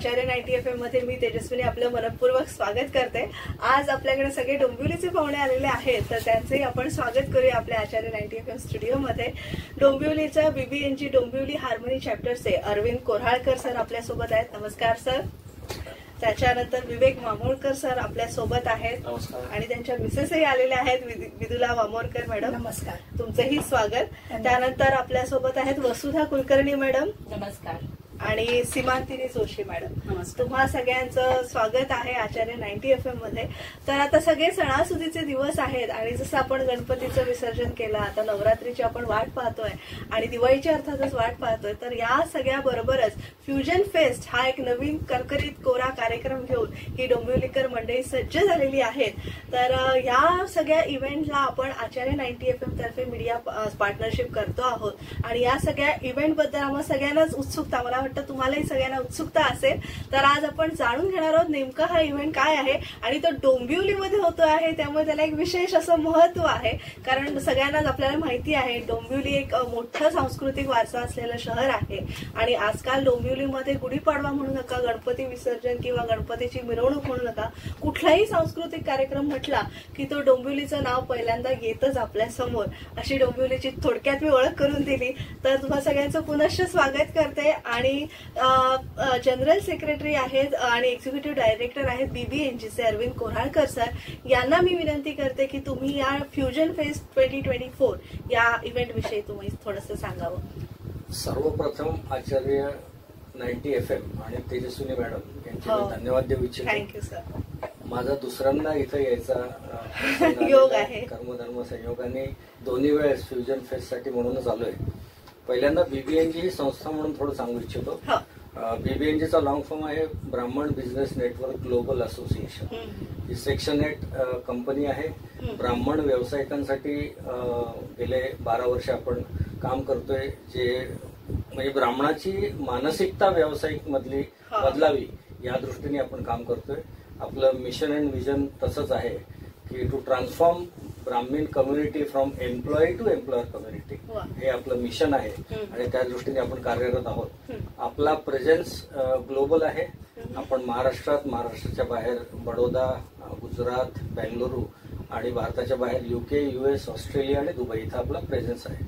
आचार्य ninety F एममध्ये मी तेजस्विनी आपलं मनपूर्वक स्वागत करते. आज आपल्याकडे सगळे डोंबिवलीचे पाहुणे आलेले आहेत तर त्यांचंही आपण स्वागत करूया आपल्या आचार्य नाईन्टी एफ एम स्टुडिओमध्ये डोंबिवलीच्या बीबीएनजी डोंबिवली हार्मोनी चॅप्टरचे अरविंद कोऱ्हाळकर सर आपल्यासोबत आहेत. नमस्कार सर. त्याच्यानंतर विवेक मामोळकर सर आपल्यासोबत आहेत. नमस्कार. आणि त्यांच्या मिसेसही आलेल्या आहेत विदु- विदुला वामोरकर मॅडम. नमस्कार. तुमचंही स्वागत. त्यानंतर आपल्यासोबत आहेत वसुधा कुलकर्णी मॅडम. नमस्कार. आणि सीमांतिनी जोशी मॅडम. तुम्हा सगळ्यांचं स्वागत आहे आचार्य नाईन्टी एफ एममध्ये. तर आता सगळे सणासुदीचे दिवस आहेत आणि जसं आपण गणपतीचं विसर्जन केलं आता नवरात्रीची आपण वाट पाहतोय आणि दिवाळीची अर्थातच वाट पाहतोय तर या सगळ्या बरोबरच फ्युजन फेस्ट हा एक नवीन करकरीत कोरा कार्यक्रम घेऊन ही डोंबिवलीकर मंडळी सज्ज झालेली आहेत. तर या सगळ्या इव्हेंटला आपण आचार्य नाईन्टी एफ एम तर्फे मीडिया पार्टनरशिप करतो आहोत. आणि या सगळ्या इव्हेंटबद्दल आम्हाला सगळ्यांनाच उत्सुकता मला वाटतं तुम्हालाही सगळ्यांना उत्सुकता असेल. तर आज आपण जाणून घेणार आहोत नेमका हा इव्हेंट काय आहे आणि तो डोंबिवलीमध्ये होतो आहे त्यामुळे त्याला एक विशेष असं महत्त्व आहे. कारण सगळ्यांनाच आपल्याला माहिती आहे डोंबिवली एक मोठं सांस्कृतिक वारसा असलेलं शहर आहे. आणि आजकाल डोंबिवलीमध्ये गुढीपाडवा म्हणू नका गणपती विसर्जन किंवा गणपतीची मिरवणूक म्हणू नका कुठलाही सांस्कृतिक कार्यक्रम म्हटला की तो डोंबिवलीचं नाव पहिल्यांदा येतच आपल्यासमोर. अशी डोंबिवलीची थोडक्यात मी ओळख करून दिली. तर तुम्हा सगळ्यांचं पुनश्च स्वागत करते आणि जनरल सेक्रेटरी आहेत आणि एक्झिक्युटिव्ह डायरेक्टर आहेत बीबीएनजीचे अरविंद कोऱ्हाळकर सर. यांना मी विनंती करते की तुम्ही या fusion fest twenty twenty four या इव्हेंट विषयी तुम्ही थोडंसं सांगावं. सर्वप्रथम आचार्य नाईन्टी एफ एम आणि तेजस्विनी मॅडम यांचे हो. धन्यवाद देऊ इच्छितो. थँक्यू सर माझा दुसऱ्यांदा इथं यायचा योग आहे. कर्मधर्म संयोगाने दोन्ही वेळेस फ्युजन फेस्टसाठी म्हणूनच आलोय. पहिल्यांदा बीबीएनजी ही संस्था म्हणून थोडं सांगू इच्छितो. हो. बीबीएनजीचा लॉंग फॉर्म आहे Brahmin business network global association. ही सेक्शन एट कंपनी आहे. ब्राह्मण व्यावसायिकांसाठी गेले बारा वर्ष आपण काम करतोय जे म्हणजे ब्राह्मणाची मानसिकता व्यावसायिक मधली. बदलावी या दृष्टीने आपण काम करतोय. आपलं मिशन अँड विजन तसंच आहे की to transform Brahmin community from employee to employer community. हे आपलं मिशन आहे. आणि त्या दृष्टीने आपण कार्यरत आहोत. आपला प्रेझेन्स ग्लोबल आहे आपण महाराष्ट्रात महाराष्ट्राच्या बाहेर बडोदा गुजरात बेंगलुरू आणि भारताच्या बाहेर युके युएस ऑस्ट्रेलिया आणि दुबई इथं आपला प्रेझेन्स आहे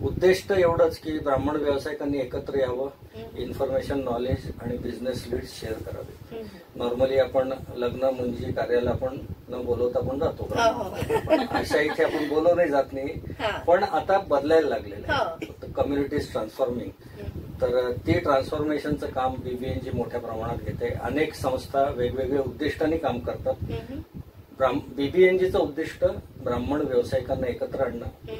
वा उद्दिष्ट एवढंच की ब्राह्मण व्यावसायिकांनी एकत्र यावं. इन्फॉर्मेशन नॉलेज आणि बिझनेस लीड शेअर करावे. नॉर्मली आपण लग्न म्हणजे कार्याला आपण न बोलवता पण जातो हो, हो. अशा इथे आपण बोलवलंही जात नाही हा. पण आता बदलायला लागलेलं हो. आहे कम्युनिटी इज ट्रान्सफॉर्मिंग. तर ते ट्रान्सफॉर्मेशनचं काम बीबीएनजी मोठ्या प्रमाणात घेते अनेक संस्था वेगवेगळ्या उद्दिष्टांनी काम करतात. बीबीएनजीचं उद्दिष्ट ब्राह्मण व्यावसायिकांना एकत्र आणणं.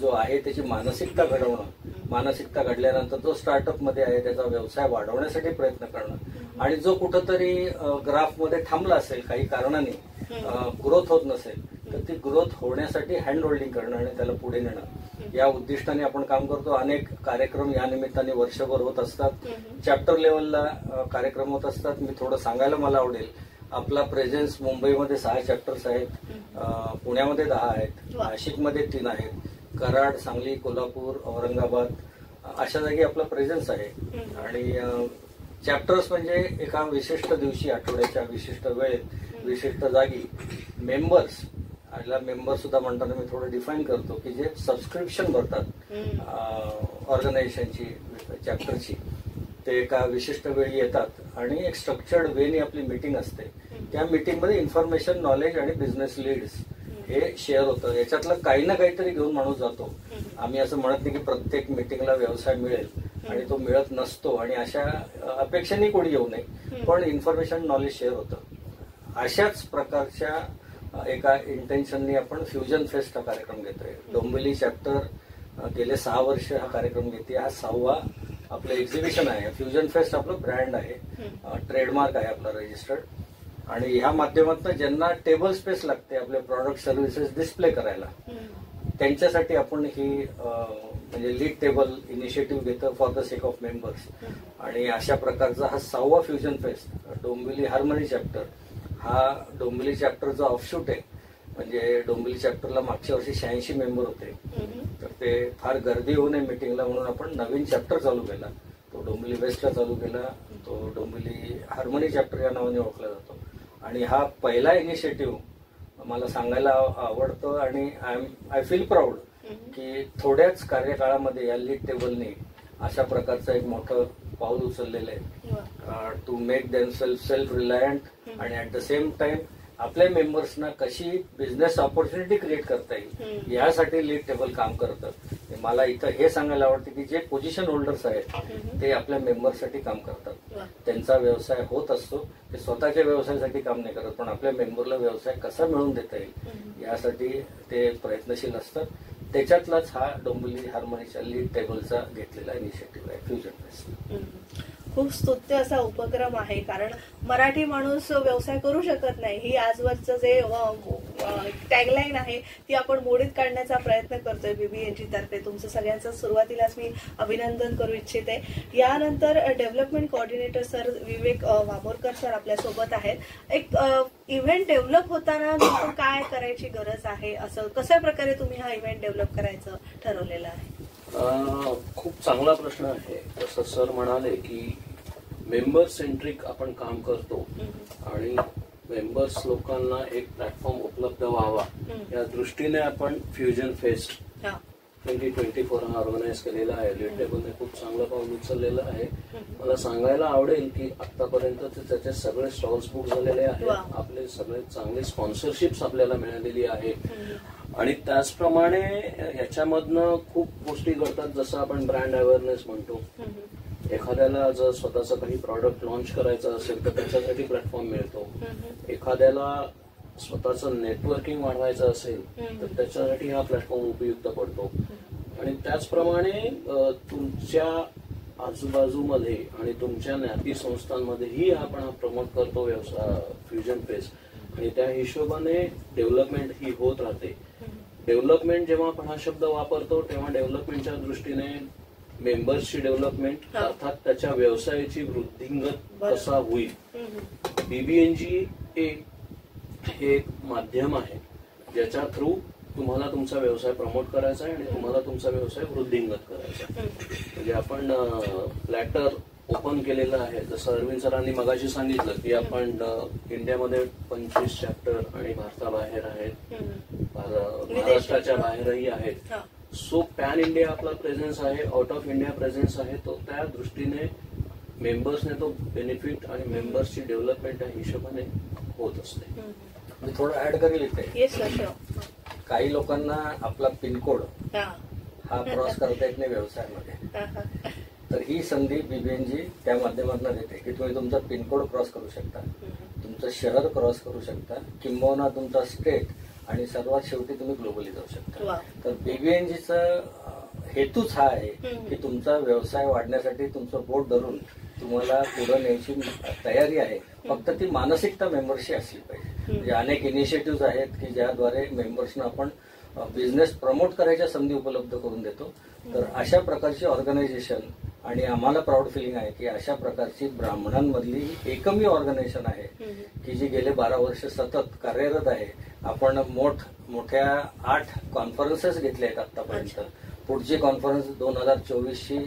जो आहे त्याची मानसिकता घडवणं. मानसिकता घडल्यानंतर जो स्टार्टअपमध्ये आहे त्याचा व्यवसाय वाढवण्यासाठी प्रयत्न करणं. आणि जो कुठंतरी ग्राफमध्ये थांबला असेल काही कारणाने ग्रोथ होत नसेल तर ती ग्रोथ होण्यासाठी हँड होल्डिंग करणं आणि त्याला पुढे नेणं. या उद्दिष्टाने आपण काम करतो. अनेक कार्यक्रम या निमित्ताने वर्षभर होत असतात. चॅप्टर लेवलला कार्यक्रम होत असतात. मी थोडं सांगायला मला आवडेल. आपला प्रेझेन्स मुंबईमध्ये सहा चॅप्टर्स आहेत पुण्यामध्ये दहा आहेत. नाशिकमध्ये तीन आहेत कराड सांगली कोल्हापूर औरंगाबाद अशा जागी आपला प्रेझेन्स आहे. आणि चॅप्टर्स म्हणजे एका विशिष्ट दिवशी आठवड्याच्या विशिष्ट वेळेत विशिष्ट जागी मेंबर्स याला मेंबर सुद्धा म्हणताना मी थोडं डिफाईन करतो की जे सबस्क्रिप्शन भरतात. ऑर्गनायझेशनची चॅप्टरची ते एका विशिष्ट वेळी येतात आणि एक स्ट्रक्चर्ड वेनी आपली मीटिंग असते. त्या मीटिंगमध्ये इन्फॉर्मेशन नॉलेज आणि बिझनेस लीड्स हे शेअर होतं. याच्यातलं काही ना काहीतरी घेऊन माणूस जातो. आम्ही असं म्हणत नाही की प्रत्येक मीटिंगला व्यवसाय मिळेल आणि तो मिळत नसतो आणि अशा अपेक्षेने कोणी येऊ नये पण इन्फॉर्मेशन नॉलेज शेअर होतं. अशाच प्रकारच्या एका इंटेन्शननी आपण फ्युजन फेस्ट हा कार्यक्रम घेतोय. डोंबिवली चॅप्टर गेले सहा वर्ष हा कार्यक्रम घेते. हा सहावा आपलं एक्झिबिशन आहे. फ्युजन फेस्ट आपलं ब्रँड आहे. ट्रेडमार्क आहे आपला रजिस्टर्ड आणि ह्या माध्यमातून ज्यांना टेबल स्पेस लागते आपले प्रॉडक्ट सर्व्हिसेस डिस्प्ले करायला. त्यांच्यासाठी आपण ही म्हणजे लीड टेबल इनिशिएटिव्ह घेतो for the sake of members आणि अशा प्रकारचा हा सहावा fusion fest Dombivli harmony chapter हा डोंबिवली चॅप्टरचा ऑफशूट आहे म्हणजे डोंबिवली चॅप्टरला मागच्या वर्षी शहाऐंशी मेंबर होते. तर ते फार गर्दी होऊ नये मिटिंगला म्हणून आपण नवीन चॅप्टर चालू केला. तो डोंबिवली वेस्टला चालू केला. तो डोंबिवली हार्मोनी चॅप्टर या नावाने ओळखला जातो. आणि हा पहिला इनिशिएटिव्ह मला सांगायला आव- आवडतं आणि I am I feel proud की थोड्याच कार्यकाळामध्ये या लीड टेबलने अशा प्रकारचं एक मोठं पाऊल उचललेलं आहे. To make them self self reliant आणि ऍट द सेम टाइम आपल्या मेंबर्सना कशी बिझनेस ऑपॉर्च्युनिटी क्रिएट करता येईल. यासाठी लीड टेबल काम करतं मला इथं हे सांगायला आवडतं की जे पोझिशन होल्डर्स आहेत. ते आपल्या मेंबरसाठी काम करतात. त्यांचा व्यवसाय होत असतो ते स्वतःच्या व्यवसायासाठी काम नाही करत पण आपल्या मेंबरला व्यवसाय कसा मिळवून देता येईल. यासाठी ते प्रयत्नशील असतात त्याच्यातलाच हा डोंबिवली हार्मोनीच्या लीड टेबलचा घेतलेला इनिशिएटिव्ह आहे फ्युजन. खूप स्तुत्य असा उपक्रम आहे कारण मराठी माणूस व्यवसाय करू शकत नाही. ही आजवरचं जे टॅगलाईन आहे ती आपण मोडीत काढण्याचा प्रयत्न करतोय बीबीएनजी तर्फे. तुमचं सगळ्यांचं सुरुवातीलाच मी अभिनंदन करू इच्छिते. यानंतर development coordinator sir Vivek Wamorkar sir आपल्यासोबत आहेत. एक इव्हेंट डेव्हलप होताना नेमकं काय करायची गरज आहे? असं कशा प्रकारे तुम्ही हा इव्हेंट डेव्हलप करायचं ठरवलेलं आहे? खूप चांगला प्रश्न आहे. जसं सर म्हणाले की मेंबर सेंट्रिक आपण काम करतो आणि मेंबर्स लोकांना एक प्लॅटफॉर्म उपलब्ध व्हावा. या दृष्टीने आपण fusion fest twenty twenty four हा ऑर्गनाईज केलेला आहे. लीड टेबलने खूप चांगलं पाऊल उचललेलं आहे. मला सांगायला आवडेल की आतापर्यंत ते त्याचे सगळे स्टॉल्स बुक झालेले. आहेत. आपले सगळे चांगले स्पॉन्सरशिप्स आपल्याला मिळालेली आहे. आणि त्याचप्रमाणे याच्यामधनं खूप गोष्टी घडतात. जसं आपण ब्रँड अवेअरनेस म्हणतो. एखाद्याला जर स्वतःचं काही प्रॉडक्ट लॉन्च करायचं असेल तर त्याच्यासाठी प्लॅटफॉर्म मिळतो. एखाद्याला स्वतःचं नेटवर्किंग वाढवायचं असेल. तर त्याच्यासाठी हा प्लॅटफॉर्म उपयुक्त पडतो. आणि त्याचप्रमाणे तुमच्या आजूबाजूमध्ये आणि तुमच्या ज्ञाती संस्थांमध्येही आपण हा प्रमोट करतो व्यवसाय फ्युजन फेस आणि त्या हिशोबाने डेव्हलपमेंट ही होत राहते. डेव्हलपमेंट जेव्हा आपण हा शब्द वापरतो तेव्हा डेव्हलपमेंटच्या दृष्टीने मेंबर्सची डेव्हलपमेंट हा. अर्थात त्याच्या व्यवसायाची वृद्धिंगत. कसा होईल. बीबीएनजी एक हे एक माध्यम आहे ज्याच्या थ्रू तुम्हाला तुमचा व्यवसाय प्रमोट करायचा आहे आणि तुम्हाला तुमचा व्यवसाय वृद्धिंगत करायचा. म्हणजे आपण प्लॅटर ओपन केलेलं आहे जसं अरविंद सरांनी मगाशी सांगितलं की आपण इंडियामध्ये पंचवीस चॅप्टर आणि भारताबाहेर आहेत. महाराष्ट्राच्या बाहेरही आहेत. सो पॅन इंडिया आपला प्रेझेन्स आहे आउट ऑफ इंडिया प्रेझेन्स आहे तो त्या दृष्टीने मेंबर्सने तो बेनिफिट आणि मेंबर्सची डेव्हलपमेंट त्या हिशोबाने होत असते. मी थोडं ऍड करेल इथे. काही लोकांना आपला पिनकोड हा. हा क्रॉस करता येत नाही व्यवसायामध्ये. तर ही संधी बीबीएनजी त्या माध्यमातून देते की तुम्ही तुमचा पिनकोड क्रॉस करू शकता. तुमचं शहर क्रॉस करू शकता किंबहुना तुमचा स्टेट आणि सर्वात शेवटी तुम्ही ग्लोबली जाऊ शकता. तर बीबीएनजीचा हेतूच हा आहे. की तुमचा व्यवसाय वाढण्यासाठी तुमचं बोट धरून तुम्हाला पुढे न्यायची तयारी आहे. फक्त ती मानसिकता मेंबरशी असली पाहिजे. म्हणजे अनेक इनिशिएटिव्ह आहेत की ज्याद्वारे मेंबर्सना आपण बिझनेस प्रमोट करायच्या संधी उपलब्ध करून देतो. तर अशा प्रकारची ऑर्गनायझेशन आणि आम्हाला प्राऊड फिलिंग आहे की अशा प्रकारची ब्राह्मणांमधली ही एकमेव ऑर्गनायझेशन आहे. की जी गेले बारा वर्ष सतत कार्यरत आहे. आपण मोठ मोठ्या आठ कॉन्फरन्सेस घेतल्या आहेत आतापर्यंत पुढची कॉन्फरन्स दोन हजार चोवीसची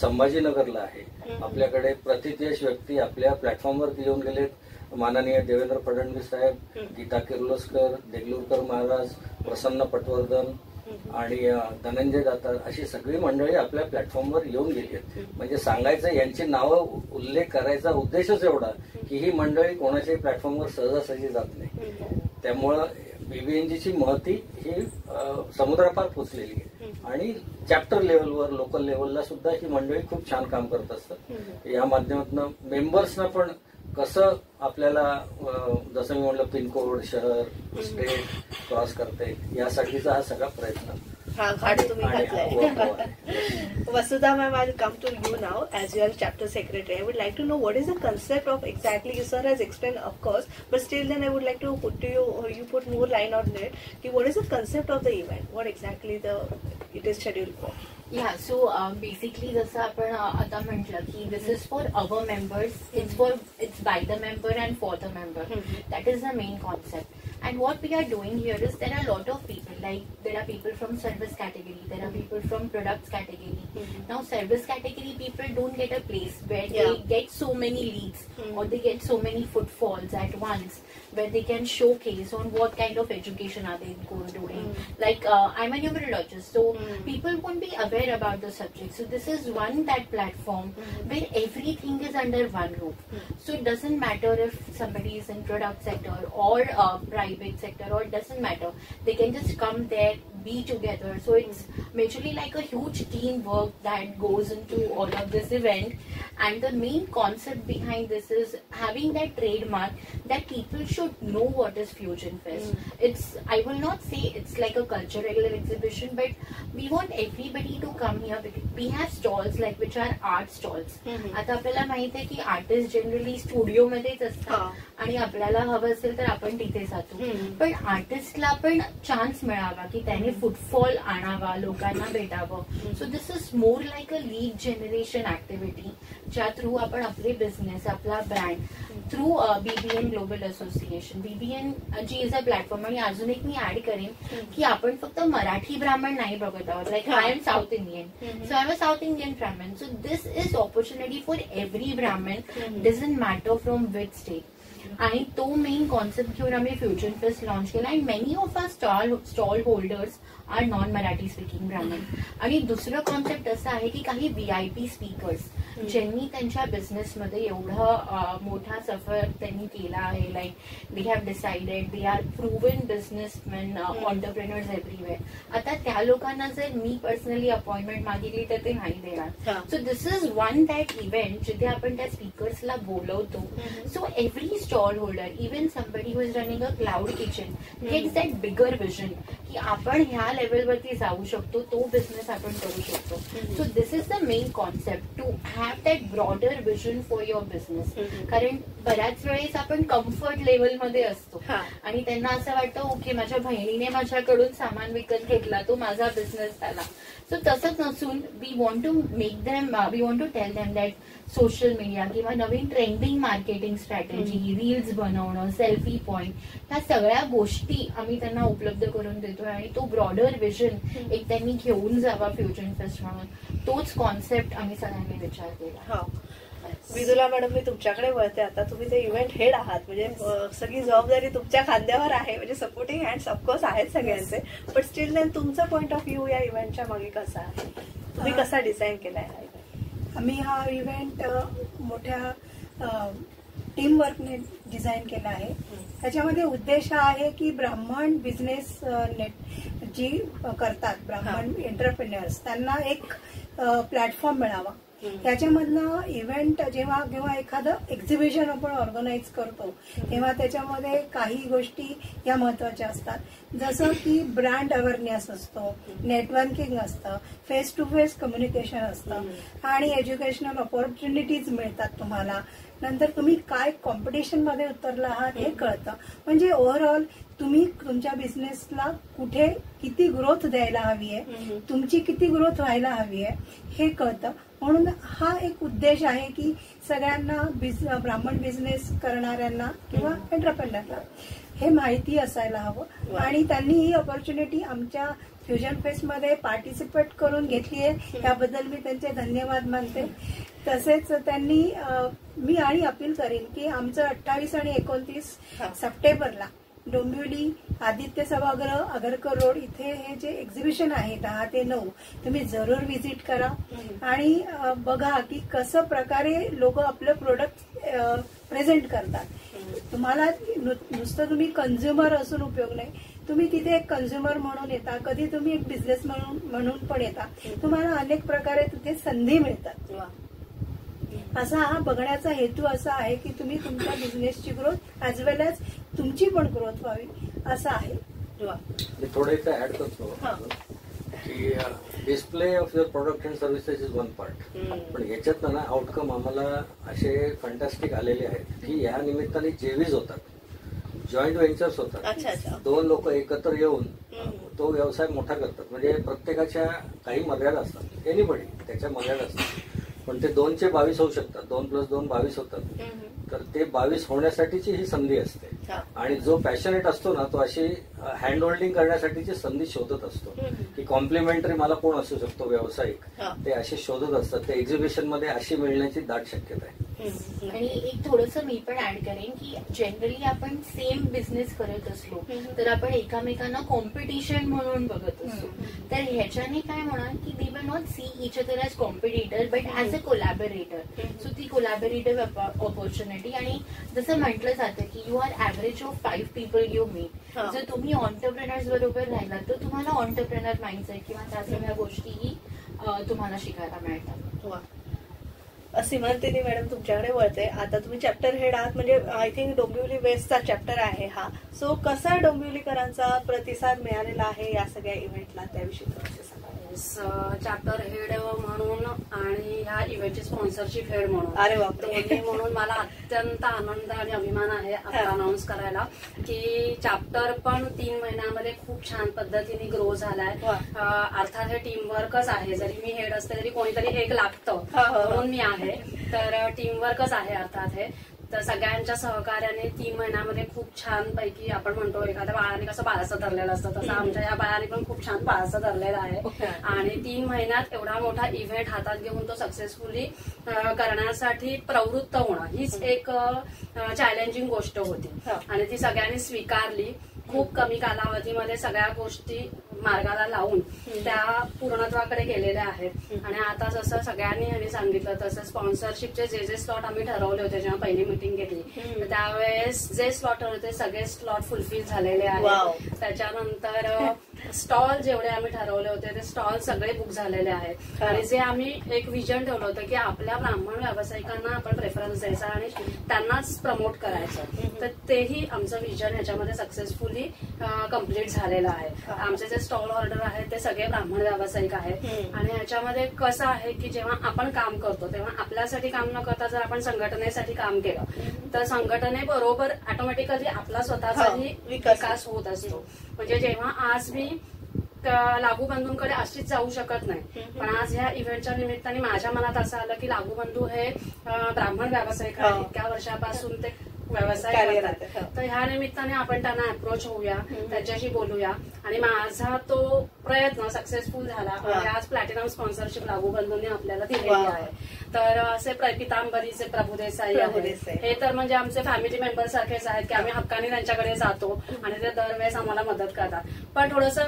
संभाजीनगरला आहे. आपल्याकडे प्रतिदेश व्यक्ती आपल्या प्लॅटफॉर्मवरती येऊन गेलेत. माननीय देवेंद्र फडणवीस साहेब गीता किर्लोस्कर देगलूरकर महाराज प्रसन्न पटवर्धन आणि धनंजय दातार अशी सगळी मंडळी आपल्या प्लॅटफॉर्मवर येऊन गेली आहेत. म्हणजे सांगायचं यांची नावं उल्लेख करायचा उद्देशच एवढा की ही मंडळी कोणाच्याही प्लॅटफॉर्मवर सहजासहजी जात नाही. त्यामुळं बीबीएनजीची महती ही समुद्रापार पोचलेली आहे. आणि चॅप्टर लेवलवर लोकल लेवलला सुद्धा ही मंडळी खूप छान काम करत असतात. या माध्यमातून मेंबर्सना पण कसं आपल्याला जसं मी म्हटलं पिनकोड शहर स्टेट क्रॉस करते यासाठीचा हा सगळा प्रयत्न. हो, हो, हो. Vasudha ma'am I come to you now as your chapter secretary I would like to know what is the concept of exactly sir has explain of course but still then I would like to put you you put more line of net की what is the concept of the event what exactly the it is scheduled for या so basically जसं आपण uh, आता म्हटलं की this is for our members it's for it's by the member and for the member Mhm. That is the main concept And what we are doing here is there are a lot of people, like there are people from service category, there are people from products category. Mhm. Now, service category people don't get a place where Yeah. they get so many leads Mhm. or they get so many footfalls at once, where they can showcase on what kind of education are they doing. Mhm. Like uh, I'm a numerologist, so Mhm. people won't be aware about the subject. So this is one that platform Mhm. where everything is under one roof. Mhm. So it doesn't matter if somebody is in product sector or uh, private sector or it doesn't matter. They can just come there, be together. So it's majorly like a huge teamwork that goes into all of this event. And the main concept behind this is having that trademark that people should know what is Fusion Fest. Mm. It's I will not say it's like a cultural exhibition, but we want everybody to come here because we have stalls like which are art stalls. Mhm. आता आपल्याला माहित आहे की artist generally studio मध्येच हा. असतात आणि आपल्याला हवं असेल तर आपण तिथे जातो. पण आर्टिस्टला पण चान्स मिळावा की त्याने फुटफॉल आणावा लोकांना भेटावं. So this is more like a lead generation activity ज्या थ्रू आपण आपले बिझनेस आपला brand through BBN global association BBN G is a platform आणि अजून एक मी ऍड करेन की आपण फक्त मराठी ब्राह्मण नाही बघत आहोत. Like I am South Indian. So I am a South Indian Brahmin so this is opportunity for every Brahmin. Doesn't matter from which state आणि तो मेन कॉन्सेप्ट घेऊन आम्ही फ्युचर फेस्ट लॉन्च केला and many of our stall stall holders are non Marathi speaking Brahmin आणि दुसरं concept असं आहे की काही व्ही आय पी स्पीकर्स ज्यांनी त्यांच्या बिझनेसमध्ये एवढा मोठा सफर त्यांनी केला आहे like they have decided they are proven businessman entrepreneurs everywhere आता त्या लोकांना जर मी पर्सनली अपॉइंटमेंट मागितली तर ते नाही. देणार. So this is one that event जिथे आपण त्या स्पीकर्सला बोलवतो. So every stall holder even somebody who is running a cloud kitchen gets that bigger vision की आपण ह्या लेवलवरती जाऊ शकतो तो बिझनेस आपण करू शकतो. So this is the main concept to have that broader vision for your business. कारण बऱ्याच वेळेस आपण कम्फर्ट लेवलमध्ये असतो. आणि त्यांना असं वाटतं ओके माझ्या बहिणीने माझ्याकडून सामान विकत घेतला तो माझा बिझनेस झाला सो तसंच नसून we want to make them we want to tell them that social media किंवा नवीन ट्रेंडिंग मार्केटिंग स्ट्रॅटेजी रील्स बनवणं सेल्फी पॉइंट ह्या सगळ्या गोष्टी आम्ही त्यांना उपलब्ध करून देतोय आणि तो ब्रॉडर विजन एक त्यांनी घेऊन जावा फ्युजन फेस्ट म्हणून. तोच कॉन्सेप्ट आम्ही सगळ्यांनी विचार केला. हा. विदुला मॅडम मी तुमच्याकडे वळते. आता तुम्ही ते इव्हेंट हेड आहात. म्हणजे सगळी जबाबदारी तुमच्या खांद्यावर आहे. म्हणजे सपोर्टिंग हँड्स ऑफकोर्स आहेत सगळ्यांचे. पण स्टील देन तुमचं पॉईंट ऑफ व्ह्यू या इव्हेंटच्या मागे कसा आहे? तुम्ही कसा डिझाईन केलाय? हा event? आम्ही हा इव्हेंट मोठ्या टीम वर्कने डिझाईन केला आहे. त्याच्यामध्ये उद्देश हा आहे की ब्राह्मण बिझनेस नेट जी करतात ब्राह्मण एंटरप्रेन्युअर्स त्यांना एक प्लॅटफॉर्म मिळावा. त्याच्यामधनं इव्हेंट जेव्हा किंवा एखादं एक्झिबिशन आपण ऑर्गनाईज करतो तेव्हा त्याच्यामध्ये काही गोष्टी या महत्त्वाच्या असतात. जसं की ब्रँड अवेअरनेस असतो नेटवर्किंग असतं फेस टू फेस कम्युनिकेशन असतं आणि एज्युकेशनल ऑपॉर्च्युनिटीज मिळतात तुम्हाला. नंतर तुम्ही काय कॉम्पिटिशनमध्ये उतरला आहात हे कळतं. म्हणजे ओव्हरऑल तुम्ही तुमच्या बिझनेसला कुठे किती ग्रोथ द्यायला हवी आहे. तुमची किती ग्रोथ व्हायला हवी आहे हे कळतं. म्हणून हा एक उद्देश आहे की सगळ्यांना बिझ ब्राह्मण बिझनेस करणाऱ्यांना किंवा एंटरप्रेनरला हे माहिती असायला हवं. आणि त्यांनी ही ऑपॉर्च्युनिटी आमच्या फ्युजन फेस्टमध्ये पार्टिसिपेट करून घेतली आहे. त्याबद्दल मी त्यांचे धन्यवाद मानते. तसेच त्यांनी मी आणि अपील करेन की आमचं अठ्ठावीस आणि एकोणतीस. सप्टेंबरला डोंबिवली आदित्य सभागृह आगरकर रोड इथे हे जे एक्झिबिशन आहे दहा ते नऊ तुम्ही जरूर व्हिजिट करा. आणि बघा की कसं प्रकारे लोक आपलं प्रोडक्ट प्रेझेंट करतात. तुम्हाला नुसतं तुम्ही कन्झ्युमर असून उपयोग नाही. तुम्ही तिथे एक कन्झ्युमर म्हणून येता कधी तुम्ही एक बिझनेस म्हणून म्हणून पण येता. तुम्हाला अनेक प्रकारे तिथे संधी मिळतात. असा हा बघण्याचा हेतू असा आहे की तुम्ही तुमच्या बिझनेसची ग्रोथ ॲज वेल एज तुमची पण ग्रोथ व्हावी असा आहे वा. मी थोडं इथं ऍड करतो हा. की display of your product and services is one part. पण याच्यात ना आउटकम आम्हाला असे फंटॅस्टिक आलेले आहेत की या निमित्ताने जेवीज होतात जॉईंट व्हेंचर्स. होतात दोन लोक एकत्र येऊन. तो व्यवसाय मोठा करतात म्हणजे प्रत्येकाच्या काही मर्यादा असतात एनिबडी त्याच्या मर्यादा असतात पण ते दोनचे बावीस होऊ शकतात दोन प्लस दोन बावीस होतात. तर ते बावीस होण्यासाठीची ही संधी असते. आणि जो पॅशनेट असतो ना तो अशी हँड होल्डिंग करण्यासाठीची संधी शोधत असतो. की कॉम्प्लिमेंटरी मला कोण असू शकतो व्यावसायिक. ते असे शोधत असतात ते एक्झिबिशनमध्ये अशी मिळण्याची दाट शक्यता आहे. आणि एक थोडस मी पण ऍड करेन की जनरली आपण सेम बिझनेस करत असलो. तर आपण एकामेकांना कॉम्पिटिशन म्हणून बघत असतो तर ह्याच्याने काय होणार की we will not see each other as competitor but as a collaborator. So ती कोलॅबोरेटिव्ह ऑपॉर्च्युनिटी आणि जसं म्हटलं जातं की you are average of five people you meet हा. जर तुम्ही ऑन्टरप्रेनर्स बरोबर राहिलात तर तुम्हाला ऑन्टरप्रेनर माइंडसेट किंवा त्या सगळ्या गोष्टीही तुम्हाला शिकायला मिळतात. सीमांतिनी मॅडम तुमच्याकडे वळते. आता तुम्ही चॅप्टर हेड आहात म्हणजे आय थिंक डोंबिवली वेस्टचा चॅप्टर आहे हा. सो कसा डोंबिवलीकरांचा प्रतिसाद मिळालेला आहे या सगळ्या इव्हेंटला त्याविषयी सांगा चॅप्टर हेड म्हणून आणि ह्या इव्हेंटची स्पॉन्सरशिप हेड म्हणून. अरे. दोन्ही म्हणून मला अत्यंत आनंद आणि अभिमान आहे आता. अनाऊन्स करायला. की चॅप्टर पण तीन महिन्यामध्ये खूप छान पद्धतीने ग्रो झालाय. अर्थात हे टीमवर्कच आहे. जरी मी हेड असते तरी कोणीतरी एक लागतं. म्हणून मी आहे. तर टीमवर्कच आहे अर्थात हे. तर सगळ्यांच्या सहकार्याने तीन महिन्यामध्ये खूप छान पैकी आपण म्हणतो एखाद्या बाळाने कसं बाळाचं धरलेलं असतं तसं आमच्या या बाळाने पण खूप छान बाळाचं धरलेलं आहे. आणि तीन महिन्यात एवढा मोठा इव्हेंट हातात घेऊन तो सक्सेसफुली करण्यासाठी प्रवृत्त होणं हीच एक चॅलेंजिंग गोष्ट होती. आणि ती सगळ्यांनी स्वीकारली. खूप कमी कालावधीमध्ये सगळ्या गोष्टी मार्गाला लावून त्या पूर्णत्वाकडे गेलेल्या आहेत. आणि आता जसं सगळ्यांनी आम्ही सांगितलं तसं स्पॉन्सरशिपचे जे जे स्लॉट आम्ही ठरवले होते जेव्हा पहिली मिटिंग घेतली तर त्यावेळेस जे स्लॉट होते ते सगळे स्लॉट फुलफिल झालेले. आहेत. त्याच्यानंतर स्टॉल जेवढे आम्ही ठरवले होते ते स्टॉल सगळे बुक झालेले आहेत. आणि जे आम्ही एक विजन ठेवलं होतं की आपल्या ब्राह्मण व्यावसायिकांना आपण प्रेफरन्स द्यायचा आणि त्यांनाच प्रमोट करायचं. तर तेही आमचं विजन ह्याच्यामध्ये सक्सेसफुली कंप्लीट झालेलं आहे. आमचे जे स्टॉल ऑर्डर आहेत ते सगळे ब्राह्मण व्यावसायिक आहेत. आणि ह्याच्यामध्ये कसं आहे की जेव्हा आपण काम करतो तेव्हा आपल्यासाठी काम न करता जर आपण संघटनेसाठी काम केलं तर संघटनेबरोबर ऑटोमॅटिकली आपला स्वतःचाही हो, विकास. होत असतो म्हणजे जेव्हा आज मी लागू बंधूंकडे अशीच जाऊ शकत नाही पण आज ह्या इव्हेंटच्या निमित्ताने माझ्या मनात असं आलं की लागू बंधू हे ब्राह्मण व्यावसायिक आहेत हो. इतक्या वर्षापासून ते व्यवसाय हो. तर ह्या निमित्ताने आपण त्यांना अप्रोच होऊया त्यांच्याशी बोलूया. आणि माझा तो प्रयत्न सक्सेसफुल झाला. आज प्लॅटिनम स्पॉन्सरशिप लागू बंधूंनी आपल्याला दिलेली. आहे. तर असे पितांबरीचे प्रभुदेसाई. हे तर म्हणजे आमचे फॅमिली मेंबर सारखेच आहेत की आम्ही हक्काने त्यांच्याकडे जातो आणि ते दरवेळेस आम्हाला मदत करतात. पण थोडस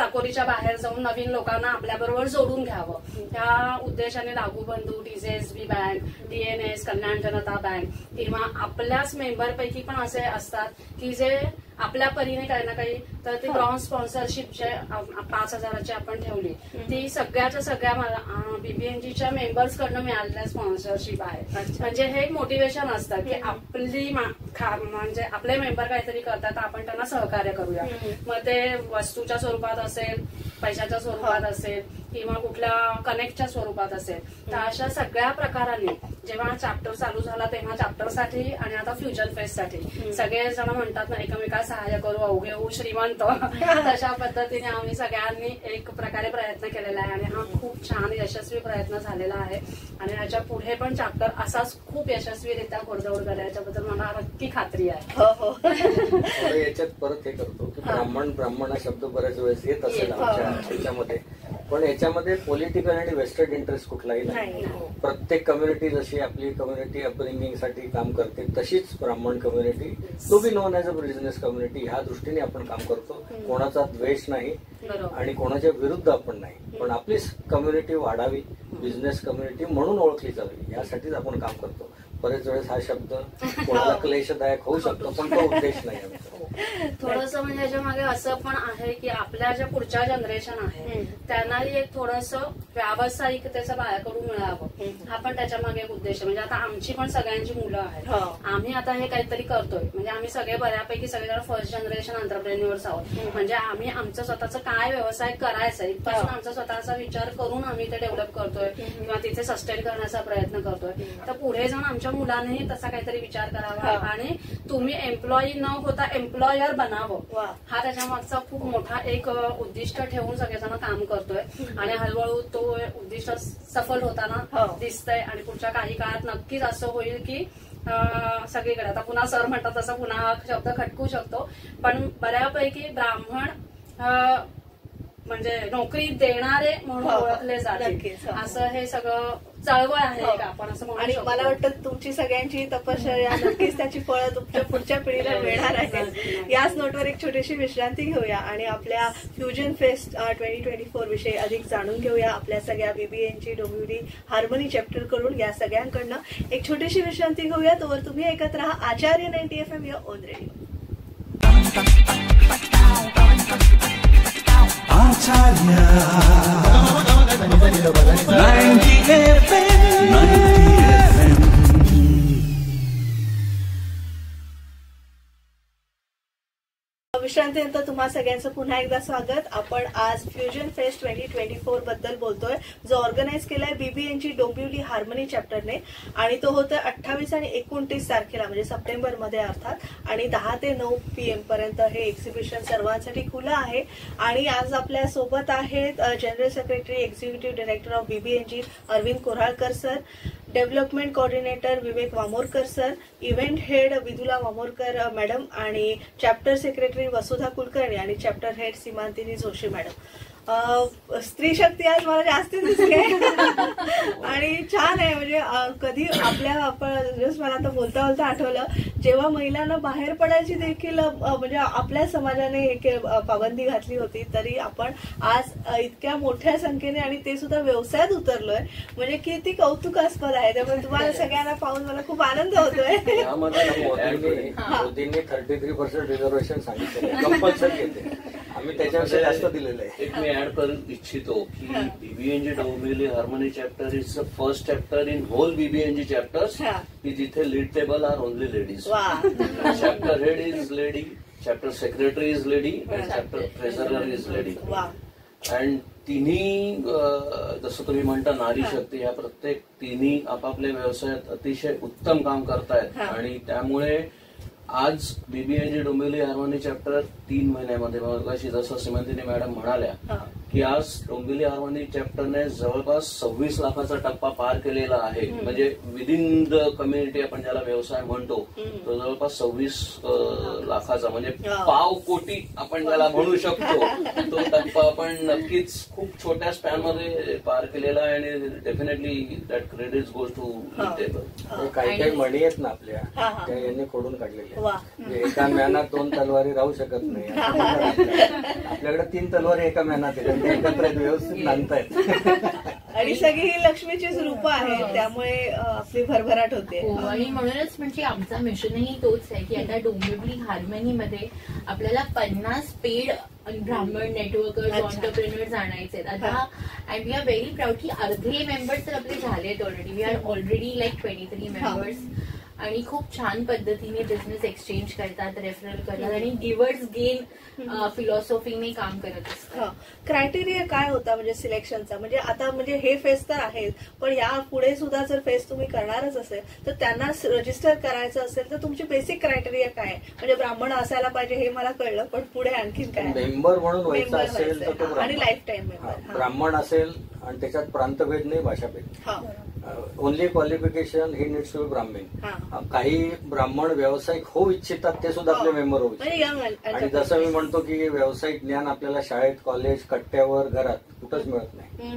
चाकोरीच्या बाहेर जाऊन नवीन लोकांना आपल्याबरोबर जोडून घ्यावं. त्या उद्देशाने Lagu Bandhu DJSB bank DNS Kalyan Janata bank किंवा आपल्याच मेंबरपैकी पण असे असतात की जे आपल्या परीने काही ना काही तर ती ब्रॉन्झ स्पॉन्सरशिप जे पाच हजाराची आपण ठेवली. ती सगळ्याच्या सगळ्या बीबीएनजीच्या मेंबर्स कडनं मिळालेल्या स्पॉन्सरशिप आहे. म्हणजे हे एक मोटिवेशन असतं की आपली म्हणजे आपले मेंबर काहीतरी करतात आपण त्यांना सहकार्य करूया. मग ते वस्तूच्या स्वरूपात असेल पैशाच्या स्वरूपात असेल किंवा कुठल्या कनेक्टच्या स्वरूपात असेल तर अशा सगळ्या प्रकारांनी जेव्हा चॅप्टर चालू झाला तेव्हा चॅप्टरसाठी आणि आता फ्युजन फेस्टसाठी सगळेजण म्हणतात ना एकमेकाला सहाय्य करू अवघे होऊ श्रीमंत. तशा पद्धतीने आम्ही सगळ्यांनी एक प्रकारे प्रयत्न केलेला आहे आणि हा खूप छान यशस्वी प्रयत्न झालेला आहे. आणि याच्यापुढे पण चॅप्टर असाच खूप यशस्वीरित्या घोडदौड करेल याच्याबद्दल मला नक्की खात्री आहे. हो हो. याच्यात परत हे करतो की ब्राह्मण ब्राह्मण हा शब्द बऱ्याच वेळेस येत असेल. आमच्या ह्याच्यामध्ये पण याच्यामध्ये पॉलिटिकल आणि वेस्टेड इंटरेस्ट कुठलाही नाही. प्रत्येक कम्युनिटी जशी आपली कम्युनिटी अपब्रिंगिंगसाठी काम करते तशीच Brahmin community to be known as a business community ह्या दृष्टीने आपण काम करतो. कोणाचा द्वेष नाही आणि कोणाच्या विरुद्ध आपण नाही. पण आपली कम्युनिटी वाढावी बिझनेस कम्युनिटी म्हणून ओळखली जावी यासाठीच आपण काम करतो. बरेच वेळेस हा शब्द कोणाला क्लेशदायक होऊ शकतो पण तो उद्देश नाही आमचा थोडस म्हणजे ह्याच्या मागे असं पण आहे की आपल्या ज्या पुढच्या जनरेशन आहे. त्यांनाही एक थोडस व्यावसायिकतेचं बाळाकडून मिळावं. हा पण त्याच्यामागे एक उद्देश म्हणजे आता आमची पण सगळ्यांची मुलं आहेत हो. आम्ही आता हे काहीतरी करतोय म्हणजे आम्ही सगळे बऱ्यापैकी सगळेजण फर्स्ट जनरेशन अंतरप्रेन्युअर्स आहोत म्हणजे आम्ही आमचं स्वतःचं काय व्यवसाय करायचा इथपासून हो. आमचा स्वतःचा विचार करून आम्ही ते डेव्हलप करतोय किंवा तिथे सस्टेन करण्याचा प्रयत्न करतोय तर पुढे जाऊन आमच्या मुलांनीही तसा काहीतरी विचार करावा हो. आणि तुम्ही एम्प्लॉई न होता एम्प्लॉयर बनावं. वा. हा त्याच्या मागचा खूप मोठा एक उद्दिष्ट ठेवून सगळेजण काम करतो करतोय आणि हळूहळू तो उद्दिष्ट सफल होताना हो. दिसतंय आणि पुढच्या काही काळात नक्कीच असं होईल की सगळीकडे. आता पुन्हा सर म्हणतात तसं पुन्हा शब्द खटकू शकतो. पण बऱ्यापैकी ब्राह्मण म्हणजे नोकरी देणारे म्हणून हो, हो. ओळखले नक्कीच, हो. असं हे सगळं चळवळ आहे आपण असं आणि. मला वाटतं तुमची सगळ्यांची तपश्चर्या नक्कीच त्याची फळं तुमच्या पुढच्या पिढीला मिळणार आहे याच नोटवर एक छोटीशी विश्रांती घेऊया आणि आपल्या fusion fest twenty twenty four विषयी अधिक जाणून घेऊया. आपल्या सगळ्या बीबीएनची डोंबिवली हार्मनी चॅप्टर करून या सगळ्यांकडनं एक छोटीशी विश्रांती घेऊया तोवर तुम्ही ऐकत राहा आचार्य नाईन्टी एफ एम या ऑन रेडिओ Italia. 98 विश्रांतीनंतर तुम्हा सगळ्यांचं पुन्हा एकदा स्वागत. आपण आज फ्युजन फेस्ट ट्वेंटी ट्वेंटी फोरबद्दल बोलतोय जो ऑर्गनाईज केलाय बीबीएनची डोंबिवली हार्मनी चॅप्टरने आणि तो होतोय अठ्ठावीस आणि एकोणतीस तारखेला म्हणजे सप्टेंबरमध्ये अर्थात. आणि दहा ते नऊ पी एम पर्यंत हे एक्झिबिशन सर्वांसाठी खुलं आहे. आणि आज आपल्यासोबत आहेत general secretary executive director of BBNG Arvind Koralkar sir development coordinator Vivek Wamorkar sir. Event head Vidula Wamorkar madam. आणि चॅप्टर सेक्रेटरी वसुधा कुलकर्णी आणि chapter head Seemantini Joshi madam. स्त्री शक्ती आज मला जास्त दिसते आणि छान आहे म्हणजे कधी आपल्या मला आता बोलता बोलता आठवलं जेव्हा महिलांना बाहेर पडायची देखील म्हणजे आपल्या समाजाने एक पाबंदी घातली होती तरी आपण आज इतक्या मोठ्या संख्येने आणि ते सुद्धा व्यवसायात उतरलोय म्हणजे किती कौतुकास्पद आहे. त्यामुळे तुम्हाला सगळ्यांना पाहून मला खूप आनंद होतोय. मोदींनी थर्टी थ्री पर्सेंट रिझर्वेशन सांगितलं आम्ही त्याच्यापेक्षा जास्त दिलेलं आहे. एक मी ऍड करू इच्छितो की BBNG Dombivli harmony chapter is the first chapter in whole BBNG chapters. की जिथे lead table are only ladies वा. Chapter head is lady chapter secretary is lady chapter treasurer is lady वा. अँड तिन्ही जसं तुम्ही म्हणता नारी शक्ती ह्या प्रत्येक तिन्ही आपापल्या व्यवसायात अतिशय उत्तम काम करतायत. हा. आणि त्यामुळे आज बीबीएनजी डोंबिवली हार्मोनी चॅप्टर तीन महिन्यामध्ये मगाशी जसं सिमंतिनी मॅडम म्हणाल्या की आज डोंबिवली हार्मोनी चॅप्टरने जवळपास सव्वीस लाखाचा टप्पा पार केलेला आहे म्हणजे विदिन द कम्युनिटी आपण ज्याला व्यवसाय म्हणतो तो जवळपास सव्वीस लाखाचा म्हणजे. पाव कोटी आपण ज्याला म्हणू शकतो तो टप्पा आपण नक्कीच खूप छोट्या स्पॅनमध्ये पार केलेला आहे आणि definitely that credit goes to. Table ते काही काही म्हणी आहेत ना आपल्या. त्या यांनी खोडून काढलेल्या. म्हणजे एका म्यानात दोन तलवारी राहू शकत नाही. आपल्याकडे तीन तलवारी एका म्यानात आहेत एकत्र आहेत, व्यवस्थित नांदतायत आणि सगळी ही लक्ष्मीचीच रूप आहेत त्यामुळे अ, आपली भरभराट होते. हो आणि म्हणूनच म्हणजे आमचा मिशनही तोच आहे की आता डोंबिवली हार्मनीमध्ये आपल्याला पन्नास पेड ब्राह्मण नेटवर्कर्स. ऑन्टरप्रेनर्स आणायचे आहेत आता and we are very proud की अर्धे मेंबर्स तर आपले झालेत already we are already like twenty three members आणि खूप छान पद्धतीने बिझनेस एक्सचेंज करतात रेफरल करतात आणि गिवर्स गेन फिलॉसॉफीने काम करत असतात. क्रायटेरिया काय होता म्हणजे सिलेक्शनचा म्हणजे आता म्हणजे हे फेस तर आहेत पण या पुढे सुद्धा जर फेस तुम्ही करणारच असेल तर त्यांना रजिस्टर करायचं असेल तर तुमची बेसिक क्रायटेरिया काय? आहे म्हणजे ब्राह्मण असायला पाहिजे हे मला कळलं पण पुढे आणखीन काय? मेंबर म्हणून व्हायचं असेल तर आणि member. हा, हा. ब्राह्मण असेल आणि त्याच्यात प्रांतभेद नाही भाषाभेद हा. Only qualification he needs to Brahmin हा. काही ब्राह्मण व्यावसायिक होऊ इच्छितात ते सुद्धा आपले मेंबर होऊ म्हणजे आणि जसं मी म्हणतो की व्यावसायिक ज्ञान आपल्याला शाळेत कॉलेज कट्ट्यावर घरात कुठंच मिळत नाही.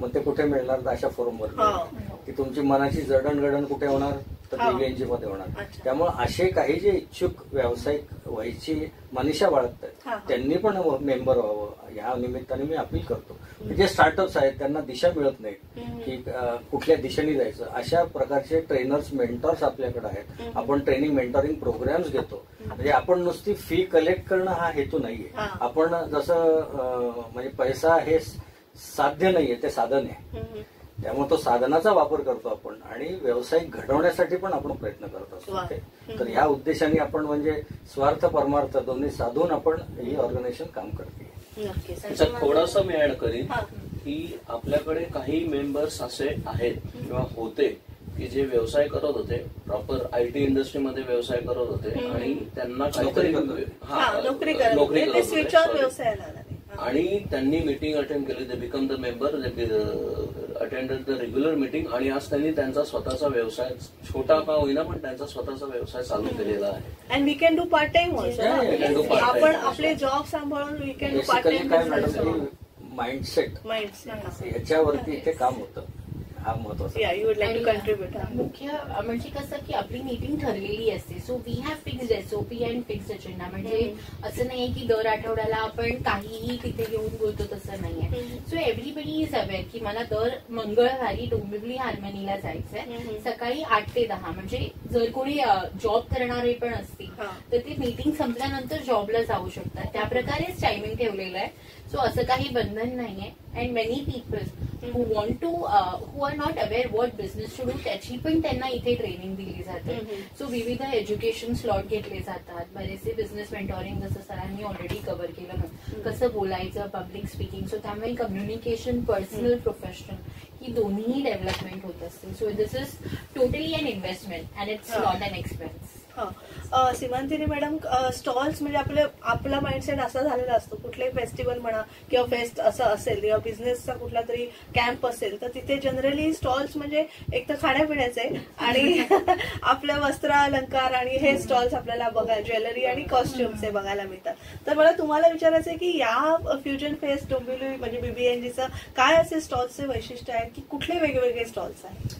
मग ते कुठे मिळणार? अशा फोरमवर हो. की तुमची मनाची जडणघडण कुठे होणार? तर. बीबीएनजी मध्ये होणार. त्यामुळे असे काही जे इच्छुक व्यावसायिक व्हायची मनीषा बाळगत. आहेत त्यांनी पण मेंबर व्हावं या निमित्ताने मी अपील करतो जे स्टार्टअप्स आहेत त्यांना दिशा मिळत नाही. की कुठल्या दिशेने जायचं अशा प्रकारचे ट्रेनर्स मेंटॉर्स आपल्याकडे आहेत. आपण ट्रेनिंग मेंटॉरिंग प्रोग्राम्स घेतो म्हणजे आपण नुसती फी कलेक्ट करणं हा हेतू नाहीये. आपण जसं म्हणजे पैसा हे साध्य नाहीये ते साधन आहे. त्यामुळे तो साधनाचा वापर करतो आपण आणि व्यावसायिक घडवण्यासाठी पण आपण प्रयत्न करत असतो. तर ह्या उद्देशाने आपण म्हणजे स्वार्थ परमार्थ दोन्ही साधून आपण ही ऑर्गनायझेशन काम करते थोडासा मी ऍड करीन. की आपल्याकडे काही मेंबर्स असे आहेत किंवा होते की जे व्यवसाय करत होते प्रॉपर आय टी इंडस्ट्रीमध्ये व्यवसाय करत होते. आणि त्यांना नोकरी काहीतरी करत हा नोकरी करत होते. आणि त्यांनी मिटिंग अटेंड केली ते become the member attended the regular meeting आणि आज त्यांनी त्यांचा स्वतःचा व्यवसाय छोटा का होईना पण त्यांचा स्वतःचा व्यवसाय चालू केलेला आहे. And we can do part time also Yeah, we can do part time आपण. आपले जॉब सांभाळून we can do part time mindset mind ह्याच्यावरती इथे काम होतं. हा महत्त्वाचा या यू वुड लाईक टू आणि, कंट्रीब्युट अ, मुख्य म्हणजे कसं की आपली मीटिंग ठरलेली असते. So we have fixed SOP and fixed agenda म्हणजे असं नाहीये की दर आठवड्याला आपण काहीही तिथे घेऊन बोलतो तसं नाहीये सो एव्हरीबडी इज अवेअर की मला दर मंगळवारी डोंबिवली हार्मनीला जायचंय. हम्म. सकाळी आठ ते दहा. म्हणजे जर कोणी जॉब करणारे पण असतील हा. तर ते मीटिंग संपल्यानंतर जॉबला जाऊ शकतात. त्या प्रकारेच टायमिंग ठेवलेलं आहे. सो असं काही बंधन नाहीये. And many people who want to who are not aware what business to do त्याची पण त्यांना इथे ट्रेनिंग दिली जाते. सो विविध एज्युकेशन स्लॉट घेतले जातात. बरेचसे बिझनेस मेंटॉरिंग जसं सरांनी ऑलरेडी कव्हर केलं कसं बोलायचं पब्लिक स्पीकिंग सो त्यामुळे कम्युनिकेशन पर्सनल प्रोफेशनल ही दोन्ही डेव्हलपमेंट होत असते. So this is totally an investment and it's. Not an expense Simantini madam stalls म्हणजे आपले आपला माइंडसेट असा झालेला असतो. कुठलेही फेस्टिवल म्हणा किंवा फेस्ट असं असेल किंवा बिझनेसचा कुठला तरी कॅम्प असेल तर तिथे जनरली स्टॉल्स म्हणजे एक तर खाण्यापिण्याचे आणि आपल्या वस्त्र अलंकार आणि हे स्टॉल्स आपल्याला बघा ज्वेलरी आणि कॉस्ट्युम्स हे बघायला मिळतात. तर मला तुम्हाला विचारायचं आहे की या फ्युजन फेस्ट डोंबिवली म्हणजे बीबीएनजीचं काय असे स्टॉल्सचे वैशिष्ट्य आहे की कुठले वेगवेगळे स्टॉल्स आहेत?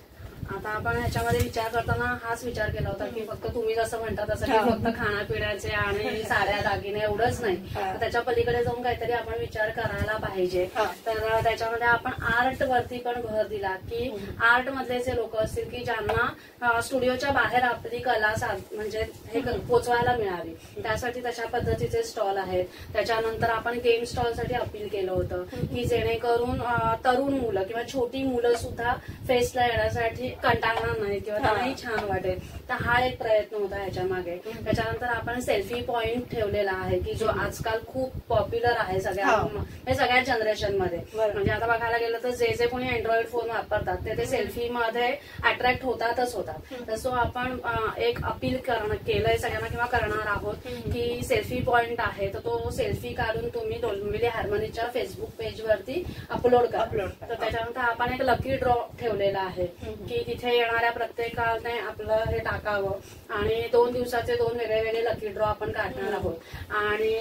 आता आपण ह्याच्यामध्ये विचार करताना हाच विचार केला होता की फक्त तुम्ही जसं म्हणता तसं की. फक्त खाण्यापिण्याचे आणि साड्या दागिने एवढंच नाही. तर त्याच्या पलीकडे जाऊन काहीतरी आपण विचार करायला पाहिजे. तर त्याच्यामध्ये आपण आर्ट वरती पण भर दिला की आर्ट मधले जे लोक असतील की ज्यांना स्टुडिओच्या बाहेर आपली कला साध- म्हणजे हे पोचवायला मिळावी. त्यासाठी तशा पद्धतीचे स्टॉल आहेत. त्याच्यानंतर आपण गेम स्टॉलसाठी अपील केलं होतं की जेणेकरून तरुण मुलं किंवा छोटी मुलं सुद्धा फेस्टला येण्यासाठी कंटाळणार नाही किंवा त्यांनाही छान वाटेल. तर हा एक प्रयत्न होता ह्याच्या मागे. त्याच्यानंतर आपण सेल्फी पॉइंट ठेवलेला आहे की जो आजकाल खूप पॉप्युलर आहे सगळ्या हा. सगळ्या जनरेशनमध्ये. म्हणजे आता बघायला गेलं तर जे जे कोणी अँड्रॉइड फोन वापरतात ते ते सेल्फी मध्ये अट्रॅक्ट होतातच होतात. तर सो आपण एक अपील करणं केलंय सगळ्यांना किंवा करणार आहोत की सेल्फी पॉइंट आहे तर तो सेल्फी काढून तुम्ही डोलमिली हार्मनीच्या फेसबुक पेज वरती अपलोड करा. तर त्याच्यानंतर आपण एक लकी ड्रॉ ठेवलेला आहे की तिथे येणाऱ्या प्रत्येकाने आपलं हे टाकावं आणि दोन दिवसाचे दोन वेगळे वेगळे लकी ड्रॉ आपण काढणार आहोत आणि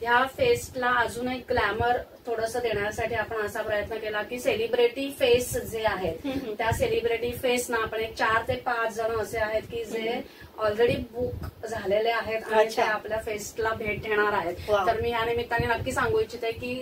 ह्या फेस्टला अजून एक ग्लॅमर थोडस देण्यासाठी आपण असा प्रयत्न केला की सेलिब्रिटी फेस जे आहेत त्या सेलिब्रिटी फेस ना आपण एक चार ते पाच जण असे आहेत की जे ऑलरेडी बुक झालेले आहेत आणि. ते आपल्या फेस्टला भेट देणार आहेत. तर मी या निमित्ताने नक्की सांगू इच्छिते की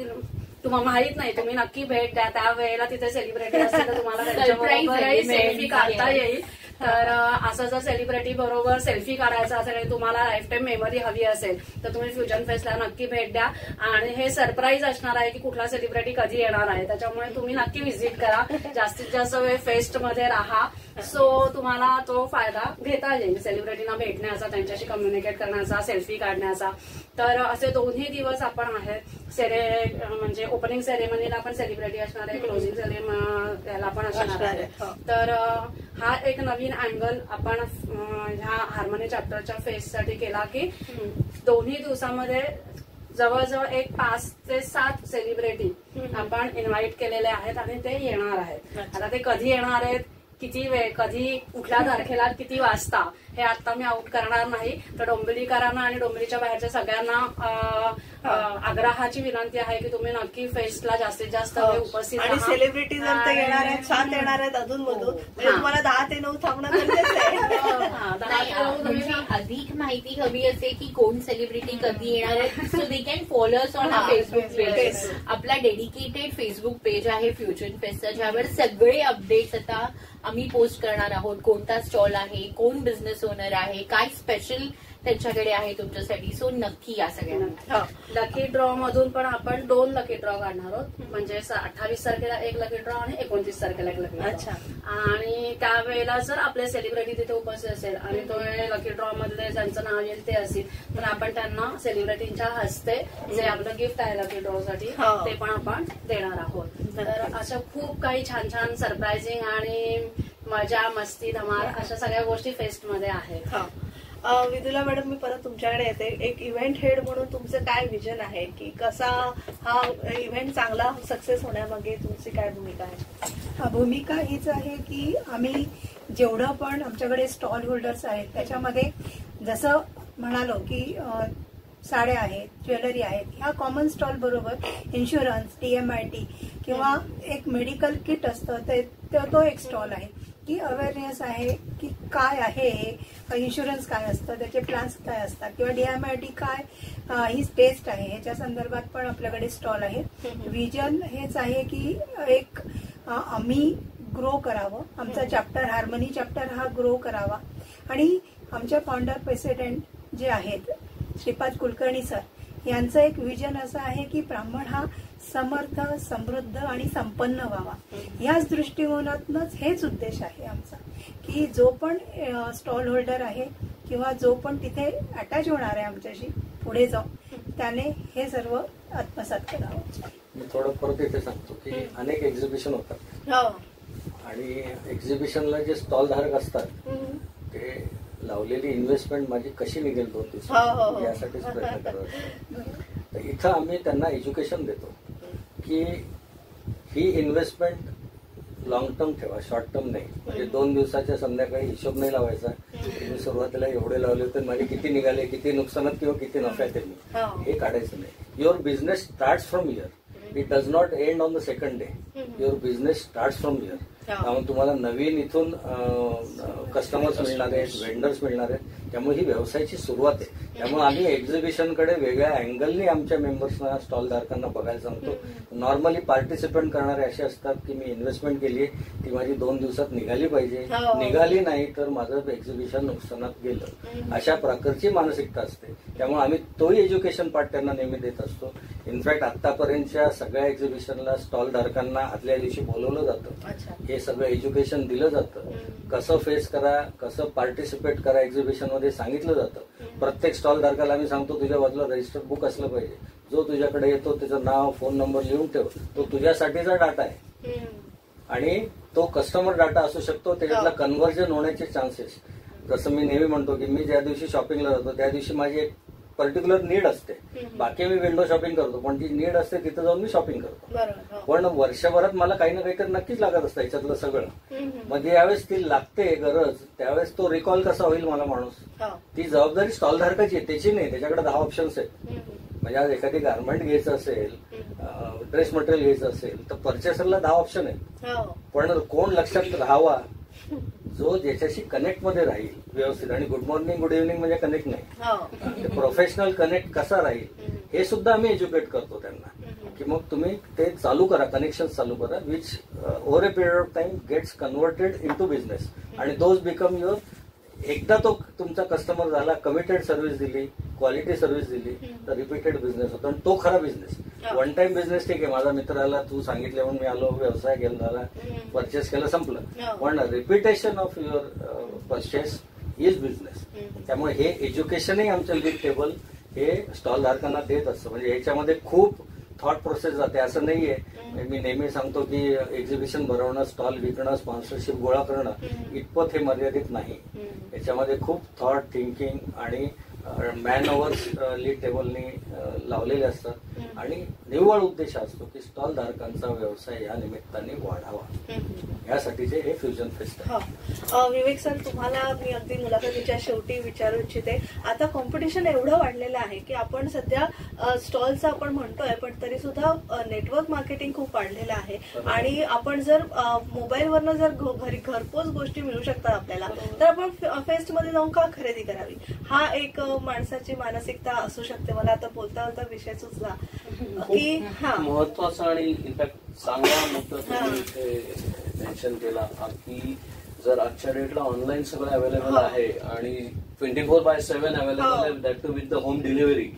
तुम्हाला माहीत नाही तुम्ही नक्की भेट द्या. त्या वेळेला तिथे सेलिब्रिटी असतील तर तुम्हाला त्यांच्याबरोबरही सेल्फी काढता. येईल. तर असं जर सेलिब्रिटी बरोबर सेल्फी काढायचा असेल आणि तुम्हाला लाईफ टाईम मेमरी हवी असेल तर तुम्ही फ्युजन फेस्टला नक्की भेट द्या. आणि हे सरप्राईज असणार आहे की कुठला सेलिब्रिटी कधी येणार आहे. त्याच्यामुळे तुम्ही नक्की व्हिजिट करा. जास्तीत जास्त वेळ फेस्टमध्ये राहा. सो तुम्हाला तो फायदा घेता येईल. सेलिब्रिटीना भेटण्याचा त्यांच्याशी कम्युनिकेट करण्याचा सेल्फी काढण्याचा. तर असे दोन्ही दिवस आपण आहेत. सेरे म्हणजे ओपनिंग सेरेमनीला पण सेलिब्रिटी असणार आहे. क्लोजिंग सेरेमनीला पण असणार आहे, हो. तर हा एक नवीन अँगल आपण ह्या हार्मनी चॅप्टरच्या फेससाठी केला की दोन्ही दिवसामध्ये जवळजवळ एक पाच ते सात सेलिब्रिटी आपण इन्व्हाइट केलेले आहेत आणि ते येणार आहेत. आता ते कधी येणार आहेत? किती वेळ कधी कुठल्या तारखेला किती वाजता हे आता मी आउट करणार नाही तर डोंबिवलीकरांना आणि डोंबिवलीच्या बाहेरच्या सगळ्यांना आग्रहाची विनंती आहे की तुम्ही नक्की फेस्टला जास्तीत जास्त वेळ उपस्थित हो. आणि राहा. सेलिब्रिटी जर ते येणार आहेत सात येणार आहेत अधून मधून म्हणजे हा. तुम्हाला दहा ते नऊ थांबणं गरजेचं आहे हा, दहा नाही, ते नऊ तुम्ही म्हणजे अधिक माहिती हवी असेल की कोण सेलिब्रिटी कधी येणार आहे so they can follow us on हा, फेसबुक पेज. आपला डेडिकेटेड फेसबुक पेज आहे फ्युचर फेस्टचा ज्यावर सगळे अपडेट्स आता आम्ही पोस्ट करणार आहोत कोणता स्टॉल आहे कोण बिझनेस ओनर आहे काय स्पेशल त्यांच्याकडे आहे तुमच्यासाठी. सो नक्की या सगळ्यांना. लकी ड्रॉ मधून पण आपण दोन लकी ड्रॉ काढणार आहोत. म्हणजे अठ्ठावीस तारखेला एक लकी ड्रॉ आणि एकोणतीस तारखेला एक लकी अच्छा. आणि त्यावेळेला जर आपले सेलिब्रिटी तिथे उपस्थित असेल आणि तो लकी ड्रॉ मधले ज्यांचं नाव येईल ते असतील तर आपण त्यांना सेलिब्रिटींच्या हस्ते जे आपलं गिफ्ट आहे लकी ड्रॉ साठी. ते पण आपण देणार आहोत. तर अशा खूप काही छान छान सरप्रायझिंग आणि मजा मस्ती धमाल अशा सगळ्या गोष्टी फेस्टमध्ये आहेत. विदुला मॅडम मी परत तुमच्याकडे येते. एक इव्हेंट हेड म्हणून तुमचं काय विजन आहे? की कसा हा इव्हेंट चांगला सक्सेस होण्यामागे तुमची काय भूमिका आहे? हा, भूमिका हीच आहे की आम्ही जेवढं पण आमच्याकडे स्टॉल होल्डर्स आहेत त्याच्यामध्ये जसं म्हणालो की साड्या आहेत ज्वेलरी आहेत ह्या कॉमन स्टॉल बरोबर इन्शुरन्स डीएमआयटी किंवा एक मेडिकल किट असतं ते तो- तो एक स्टॉल आहे. की अवेअरनेस आहे की काय आहे? इन्शुरन्स काय असतं? त्याचे प्लॅन्स काय असतात? किंवा डीएमआयटी काय ही टेस्ट आहे. ह्याच्या संदर्भात पण आपल्याकडे स्टॉल आहे. विजन हेच आहे की एक आम्ही ग्रो करावं. आमचा चॅप्टर हार्मनी चॅप्टर हा ग्रो करावा. आणि आमच्या फाउंडर प्रेसिडेंट जे आहेत श्रीपाद कुलकर्णी सर यांचं एक विजन असं आहे की ब्राह्मण हा समर्थ समृद्ध आणि संपन्न व्हावा. याच दृष्टिकोनातूनच हेच उद्देश आहे आमचा. की जो पण स्टॉल होल्डर आहे किंवा जो पण तिथे अटॅच होणार आहे आमच्याशी पुढे जाऊन त्याने हे सर्व आत्मसात करावं. मी थोडं परत इथे सांगतो की अनेक एक्झिबिशन होतात. हो. आणि एक्झिबिशनला जे स्टॉल धारक असतात. ते लावलेली इन्व्हेस्टमेंट माझी कशी निघेल दोन हो, हो, हो. यासाठीच प्रयत्न करत. तर इथं आम्ही त्यांना एज्युकेशन देतो. की ही इन्व्हेस्टमेंट लॉंग टर्म ठेवा शॉर्ट टर्म नाही. म्हणजे दोन दिवसाच्या संध्याकाळी हिशोब नाही लावायचा. मी सुरुवातीला एवढे लावले होते माझे किती निघाले किती नुकसानात किंवा किती नफ्यात आहे मी हो. हे काढायचं नाही. Your business start from here it does not end on the second day your business start from here. त्यामुळे तुम्हाला नवीन इथून कस्टमर्स मिळणार आहेत वेंडर्स मिळणार आहेत. त्यामुळे ही व्यवसायाची सुरुवात आहे. त्यामुळे आम्ही एक्झिबिशनकडे वेगळ्या अँगलनी आमच्या मेंबर्सना स्टॉल धारकांना बघायला सांगतो. नॉर्मली पार्टिसिपेंट करणारे असे असतात की मी इन्व्हेस्टमेंट केली आहे ती माझी दोन दिवसात निघाली पाहिजे. हो. निघाली नाही तर माझं एक्झिबिशन नुकसानात गेलं. अशा प्रकारची मानसिकता असते. त्यामुळे आम्ही तोही एज्युकेशन पार्ट त्यांना नेहमी देत असतो. इनफॅक्ट आतापर्यंतच्या सगळ्या एक्झिबिशनला स्टॉल धारकांना आदल्या दिवशी बोलवलं जातं. हे सगळं एज्युकेशन दिलं जातं. कसं फेस करा कसं पार्टिसिपेट करा एक्झिबिशन मध्ये सांगितलं जातं. प्रत्येक स्टॉल धारकाला आम्ही सांगतो तुझ्या बाजूला रजिस्टर्ड बुक असलं पाहिजे. जो तुझ्याकडे येतो त्याचं नाव फोन नंबर लिहून ठेव. तो तुझ्यासाठीचा डाटा आहे. आणि तो कस्टमर डाटा असू शकतो त्याच्यातला कन्व्हर्जन होण्याचे चान्सेस जसं मी नेहमी म्हणतो की मी ज्या दिवशी शॉपिंगला जातो त्या दिवशी माझी एक पर्टिक्युलर नीड असते बाकी मी विंडो शॉपिंग करतो पण जी नीड असते तिथं जाऊन मी शॉपिंग करतो हो. पण वर्षभरात मला काही ना काहीतरी नक्कीच लागत असतं याच्यातलं सगळं. मग ज्यावेळेस ती लागते गरज त्यावेळेस तो रिकॉल कसा होईल मला माणूस हो. ती जबाबदारी स्टॉल धारकाची आहे त्याची नाही त्याच्याकडे दहा ऑप्शन्स आहेत. म्हणजे आज एखादी गार्मेंट घ्यायचं असेल ड्रेस मटेरियल घ्यायचं असेल तर परचेसरला दहा ऑप्शन आहेत हो. पण कोण लक्षात राहावा जो ज्याच्याशी कनेक्टमध्ये राहील व्यवस्थित. आणि गुड मॉर्निंग गुड इव्हनिंग म्हणजे कनेक्ट नाही. हो. प्रोफेशनल कनेक्ट कसा राहील हे सुद्धा आम्ही एज्युकेट करतो त्यांना. की मग तुम्ही ते चालू करा कनेक्शन चालू करा which over a period of time gets converted in to business आणि दोज बिकम युअर एकदा तो तुमचा कस्टमर झाला कमिटेड सर्व्हिस दिली क्वालिटी सर्व्हिस दिली तर रिपीटेड बिझनेस होतो आणि तो खरा बिझनेस. वन टाइम बिझनेस ठीक आहे माझा मित्र आला तू सांगितलं म्हणून मी आलो व्यवसाय केला झाला. परचेस केलं संपलं हो. पण repetition of your purchase is business. त्यामुळे हे एज्युकेशनही आमचं लीड टेबल हे स्टॉल धारकांना देत असतं म्हणजे याच्यामध्ये खूप थॉट प्रोसेस जाते असं नाहीये. म्हणजे मी नेहमी सांगतो की एक्झिबिशन भरवणं स्टॉल विकणं स्पॉन्सरशिप गोळा करणं इतपत हे मर्यादित नाही. याच्यामध्ये खूप थॉट थिंकिंग आणि मॅन ओव्हर्स लीड टेबलनी लावलेले असतात. आणि निव्वळ उद्देश असतो की स्टॉल धारकांचा व्यवसाय या निमित्ताने वाढावा. यासाठीचे हे फ्युजन फेस्ट आहे. हो. विवेक सर तुम्हाला मी अगदी मुलाखतीच्या शेवटी विचारू इच्छिते. आता कॉम्पिटिशन एवढं वाढलेलं आहे की आपण सध्या स्टॉलचं आपण म्हणतोय पण तरी सुद्धा नेटवर्क मार्केटिंग खूप वाढलेलं आहे. आणि आपण जर मोबाईलवरनं जर घरी घरपोच गोष्टी मिळू शकतात आपल्याला तर आपण फेस्टमध्ये जाऊन का खरेदी करावी? हा एक माणसाची मानसिकता असू शकते मला आता बोलता बोलता विषय सुचला की हा महत्त्वाचा आणि इनफॅक्ट चांगला मुद्दा मेन्शन केला हा की जर आजच्या डेटला ऑनलाईन सगळं अवेलेबल हो. आहे आणि ट्वेंटी फोर बाय सेव्हन हो. अवेलेबल आहे that too with the home delivery.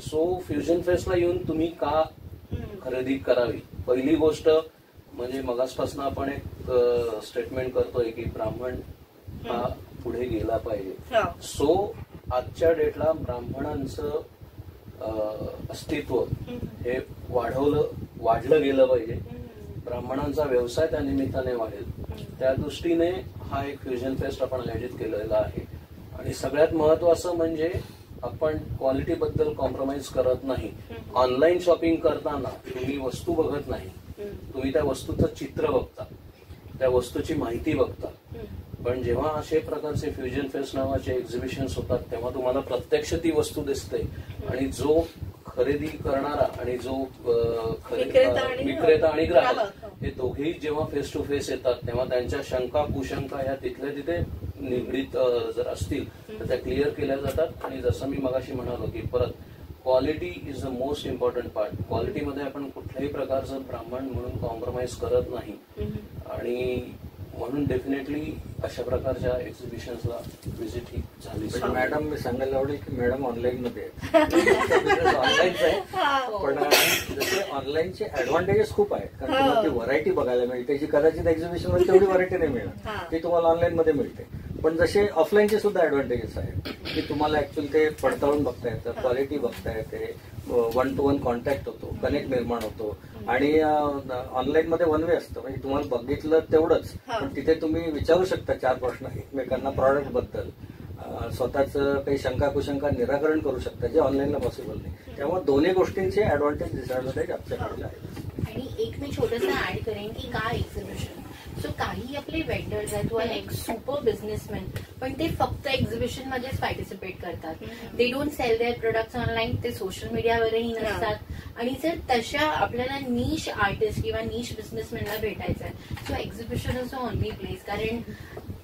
So fusion फेस्टला येऊन तुम्ही का. खरेदी करावी पहिली गोष्ट म्हणजे मगासपासून आपण एक स्टेटमेंट करतोय की ब्राह्मण हा पुढे गेला पाहिजे हो. सो आजच्या डेटला ब्राह्मणांचं अस्तित्व हे वाढवलं वाढलं गेलं पाहिजे. ब्राह्मणांचा व्यवसाय त्या निमित्ताने वाढेल. त्या दृष्टीने हा एक फ्युजन फेस्ट आपण आयोजित केलेला आहे. आणि सगळ्यात महत्वाचं म्हणजे आपण क्वालिटी बद्दल कॉम्प्रोमाइज करत नाही. ऑनलाईन शॉपिंग करताना तुम्ही वस्तू बघत नाही. तुम्ही त्या वस्तूचं चित्र बघता. त्या वस्तूची माहिती बघता. पण जेव्हा असे प्रकारचे फ्युजन फेस्ट नावाचे एक्झिबिशन होतात तेव्हा तुम्हाला प्रत्यक्ष ती वस्तू दिसते. आणि जो खरेदी करणारा आणि जो विक्रेता आणि- ग्राहक ग्राहक. हे. दोघेही जेव्हा फेस टू फेस येतात तेव्हा त्यांच्या शंका कुशंका ह्या तिथल्या तिथे निगडीत जर असतील तर त्या क्लिअर केल्या जातात. आणि जसं मी मगाशी म्हणालो की परत quality is the most important part क्वालिटीमध्ये आपण कुठल्याही प्रकारचं ब्राह्मण म्हणून कॉम्प्रोमाइज करत नाही. आणि म्हणून डेफिनेटली अशा प्रकारच्या एक्झिबिशन्सला व्हिजिट ही झाली. मॅडम मी सांगायला आवडेल की मॅडम ऑनलाईन मध्ये ऑनलाईनच आहे. पण जसे ऑनलाईनचे ऍडव्हान्टेजेस खूप आहेत. कारण तुम्हाला ती व्हरायटी बघायला मिळते. जी कदाचित एक्झिबिशनमध्ये तेवढी व्हरायटी नाही मिळणार. ती तुम्हाला ऑनलाईन मध्ये मिळते. पण जसे ऑफलाईनचे सुद्धा ऍडव्हान्टेजेस आहेत. की तुम्हाला ऍक्च्युअली ते पडताळून बघता येतं क्वालिटी बघता येते. वन टू वन कॉन्टॅक्ट होतो कनेक्ट निर्माण होतो. आणि ऑनलाईन मध्ये वन वे असतं. म्हणजे तुम्हाला बघितलं तेवढंच. पण तिथे तुम्ही विचारू शकता चार प्रश्न एकमेकांना प्रॉडक्टबद्दल. स्वतःच काही शंका कुशंका निराकरण करू शकता जे ऑनलाईनला पॉसिबल नाही. त्यामुळे दोन्ही गोष्टींचे ऍडव्हान्टेज डिसएडव्हान्टेज आमच्याकडे आहेत आणि एक मी छोटस ऍड करेन की काय एक्झिबिशन सो काही आपले वेंडर्स आहेत व लाईक सुपर बिझनेसमॅन पण ते फक्त एक्झिबिशन मध्येच पार्टिसिपेट करतात. They don't sell their products online ते सोशल मीडियावरही नसतात. आणि जर तशा आपल्याला नीश आर्टिस्ट किंवा नीश बिझनेसमॅनला भेटायचं आहे. So exhibition is only place कारण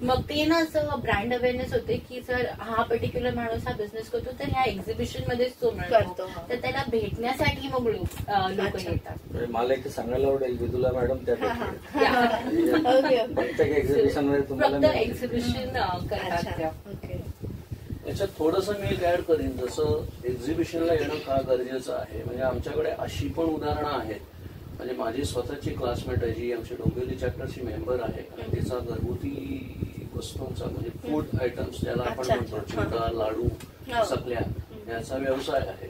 मग ते ना असं ब्रँड अवेअरनेस होते की जर हा पर्टिक्युलर माणूस हा बिझनेस करतो तर ह्या एक्झिबिशन मध्येच तो करतो, मिळतो हा. तर त्याला भेटण्यासाठी मग लोक. येतात. म्हणजे मला इथे सांगायला आवडेल विदुला मॅडम त्या प्रत्येक एक्झिबिशनमध्ये तुम्हाला. एक्झिबिशन करतात याच्यात थोडस मी एक ऍड करीन. जसं एक्झिबिशनला येणं का गरजेचं आहे? म्हणजे आमच्याकडे अशी पण उदाहरणं आहेत. म्हणजे माझी स्वतःची क्लासमेट आहे जी आमची डोंबिवली चॅप्टरची मेंबर आहे. आणि तिचा घरगुती वस्तूंचा म्हणजे फूड आयटम्स ज्याला आपण म्हणतो. चिंता लाडू हो. चकल्या याचा व्यवसाय आहे.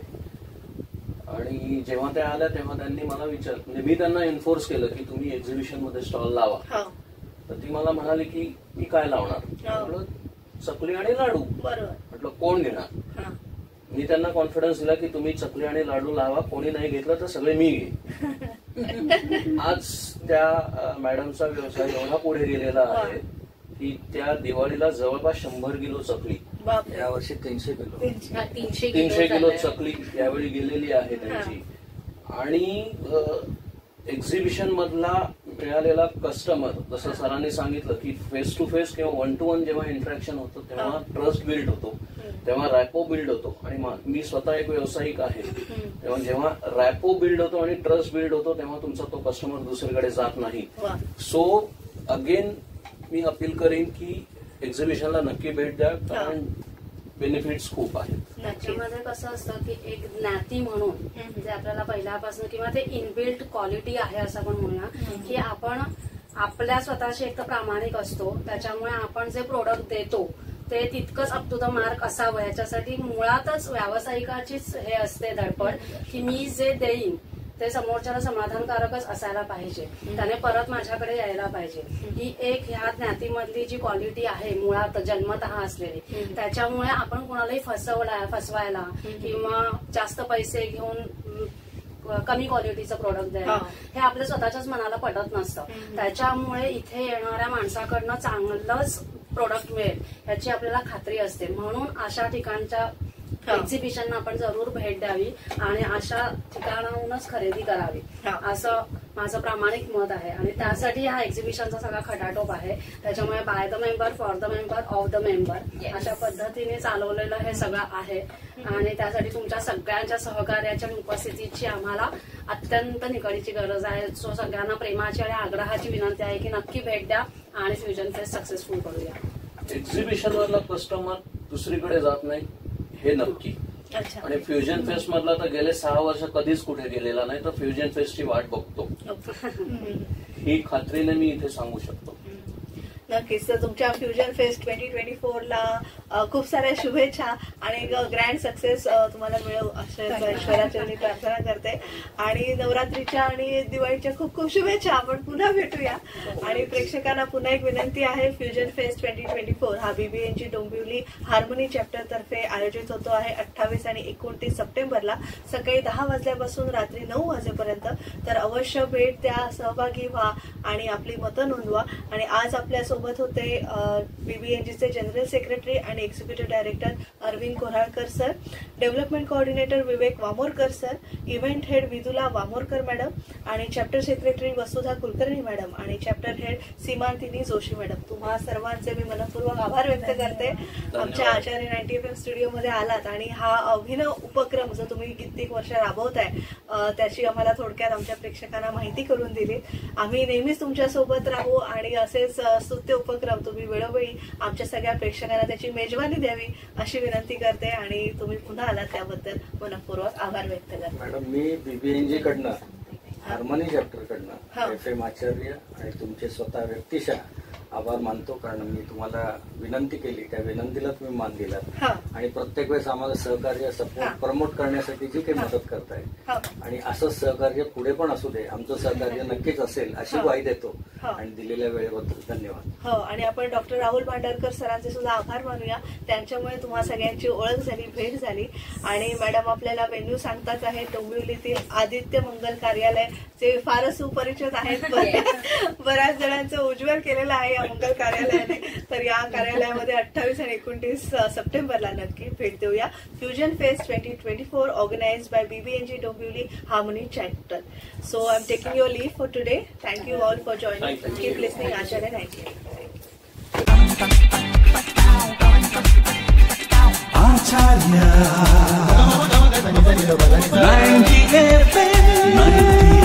आणि जेव्हा त्या आल्या तेव्हा त्यांनी मला विचार म्हणजे मी त्यांना एन्फोर्स केलं की तुम्ही एक्झिबिशनमध्ये स्टॉल लावा. हो. तर ती मला म्हणाली की मी काय लावणार? हो. चकली आणि लाडू. म्हटलं कोण घेणार हा. मी त्यांना कॉन्फिडन्स दिला की तुम्ही चकली आणि लाडू लावा कोणी नाही घेतलं तर सगळे मी घे आज त्या मॅडमचा व्यवसाय एवढा पुढे गेलेला आहे की त्या दिवाळीला जवळपास शंभर किलो चकली. बापरे. यावर्षी तीनशे किलो. तीनशे तीनशे किलो. चकली यावेळी गेलेली आहे त्यांची. आणि एक्झिबिशन मधला मिळालेला कस्टमर जसं सरांनी सांगितलं की फेस टू फेस किंवा वन टू वन जेव्हा इंटरॅक्शन होतं तेव्हा ट्रस्ट बिल्ड होतो. तेव्हा रॅपो बिल्ड होतो. आणि मा- स्वतः एक व्यावसायिक आहे. तेव्हा जेव्हा रॅपो बिल्ड होतो आणि ट्रस्ट बिल्ड होतो तेव्हा तुमचा तो कस्टमर दुसरीकडे जात नाही. सो अगेन मी अपील करेन की एक्झिबिशनला नक्की भेट द्या कारण बेनिफिट्स खूप आहेत. त्याच्यामध्ये कसं असतं की एक ज्ञाती म्हणून जे आपल्याला पहिल्यापासून किंवा ते इनबिल्ट क्वालिटी आहे असं आपण म्हणूया की आपण आपल्या स्वतःशी एक तर प्रामाणिक असतो त्याच्यामुळे आपण जे प्रोडक्ट देतो ते तितकंच अप टू द मार्क असावं. याच्यासाठी मुळातच व्यावसायिकाचीच हे असते धडपड की मी जे देईन ते समोरच्याला समाधानकारकच असायला पाहिजे. त्याने परत माझ्याकडे यायला पाहिजे. ही एक ह्या ज्ञातीमधली जी क्वालिटी आहे मुळात जन्मत असलेली त्याच्यामुळे आपण कोणालाही फसवला फसवायला किंवा जास्त पैसे घेऊन कमी क्वालिटीचं प्रोडक्ट द्यायला हा. हे आपल्या स्वतःच्याच मनाला पटत नसतं. त्याच्यामुळे इथे येणाऱ्या माणसाकडनं चांगलंच प्रोडक्ट मिळेल याची आपल्याला खात्री असते. म्हणून अशा ठिकाणच्या हा. एक्झिबिशनना आपण जरूर भेट द्यावी आणि अशा ठिकाणाहूनच खरेदी करावी. हा. असं माझं प्रामाणिक मत आहे. आणि त्यासाठी हा एक्झिबिशनचा सगळा खटाटोप आहे. त्याच्यामुळे by the member for the member of the member. अशा पद्धतीने चालवलेलं हे सगळं आहे. आणि त्यासाठी तुमच्या सगळ्यांच्या सहकार्याच्या उपस्थितीची आम्हाला अत्यंत निकडीची गरज आहे. सो सगळ्यांना प्रेमाची आणि आग्रहाची विनंती आहे की नक्की भेट द्या आणि फ्युजन फेस्ट सक्सेसफुल करूया. एक्झिबिशन वरला कस्टमर दुसरीकडे जात नाही. हे नक्की. अच्छा. आणि फ्युजन फेस्ट मधला तर गेले सहा वर्ष कधीच कुठे गेलेला नाही तर फ्युजन फेस्टची वाट बघतो. ही खात्रीने मी इथे सांगू शकतो. नक्कीच. तर तुमच्या फ्युजन फेस्ट ट्वेंटी ट्वेंटी फोरला खूप साऱ्या शुभेच्छा आणि ग्रँड सक्सेस तुम्हाला मिळव अशा ईश्वराचरणी प्रार्थना करते. आणि नवरात्रीच्या आणि दिवाळीच्या खूप खूप शुभेच्छा. आपण पुन्हा भेटूया. आणि प्रेक्षकांना पुन्हा एक विनंती आहे. Fusion fest twenty twenty four हा बीबीएनची डोंबिवली हार्मोनी चॅप्टर तर्फे आयोजित होतो आहे अठ्ठावीस आणि एकोणतीस सप्टेंबरला. सकाळी दहा वाजल्यापासून रात्री नऊ वाजेपर्यंत. तर अवश्य भेट द्या सहभागी व्हा आणि आपली मतं नोंदवा. आणि आज आपल्यासोबत होते बीबीएनजीचे जनरल सेक्रेटरी आणि executive director Arvind Korhalkar sir development coordinator Vivek Wamorkar sir event head Vidula Wamorkar madam आणि chapter secretary Vasudha Kulkarni madam आणि chapter head Simantini Joshi madam तुम्हा सर्वांचे मी मनपूर्वक आभार व्यक्त करते. आमच्या आचार्य नाईन्टी एफ एम स्टुडिओमध्ये आलात आणि हा अभिनव उपक्रम जो तुम्ही कित्येक वर्ष राबवताय त्याची आम्हाला थोडक्यात आमच्या प्रेक्षकांना माहिती करून दिली. आम्ही नेहमीच तुमच्यासोबत राहू आणि असेच स्तुत्य उपक्रम तुम्ही वेळोवेळी आमच्या सगळ्या प्रेक्षकांना त्याची मेजवानी द्यावी अशी विनंती करते आणि तुम्ही पुन्हा आलात त्याबद्दल मनपूर्वक आभार व्यक्त करते मॅडम मी बीबीएनजी कडनं हार्मनी चॅप्टर. कडनं एफ एम आचार्य आणि तुमचे स्वतः व्यक्तिशः आभार मानतो कारण मी तुम्हाला विनंती केली. त्या विनंतीला तुम्ही मान दिलात हा. आणि प्रत्येक वेळेस आम्हाला सहकार्य. सपोर्ट प्रमोट करण्यासाठी जी काही मदत करताय. हा. आणि असंच सहकार्य पुढे पण असू दे आमचं सहकार्य नक्कीच असेल अशी. ग्वाही देतो. हा. आणि दिलेल्या वेळेबद्दल धन्यवाद. हो आणि आपण डॉक्टर राहुल भांडारकर सरांचे सुद्धा आभार मानूया. त्यांच्यामुळे तुम्हा सगळ्यांची ओळख झाली भेट झाली. आणि मॅडम आपल्याला वेन्यू सांगताच आहे डोंबिवलीतील आदित्य मंगल कार्यालय जे फारच सुपरिचित आहेत. बऱ्याच- जणांचं उज्ज्वल केलेलं आहे. मंगल कार्यालयाने तर या कार्यालयामध्ये अठ्ठावीस आणि एकोणतीस सप्टेंबरला नक्की भेट देऊया. Fusion fest twenty twenty four organise by BBNG Dombivli harmony chapter so I am taking your leave for today thank you all for joining Thank you. Keep listening Acharya ninety Acharya. 90 FM 90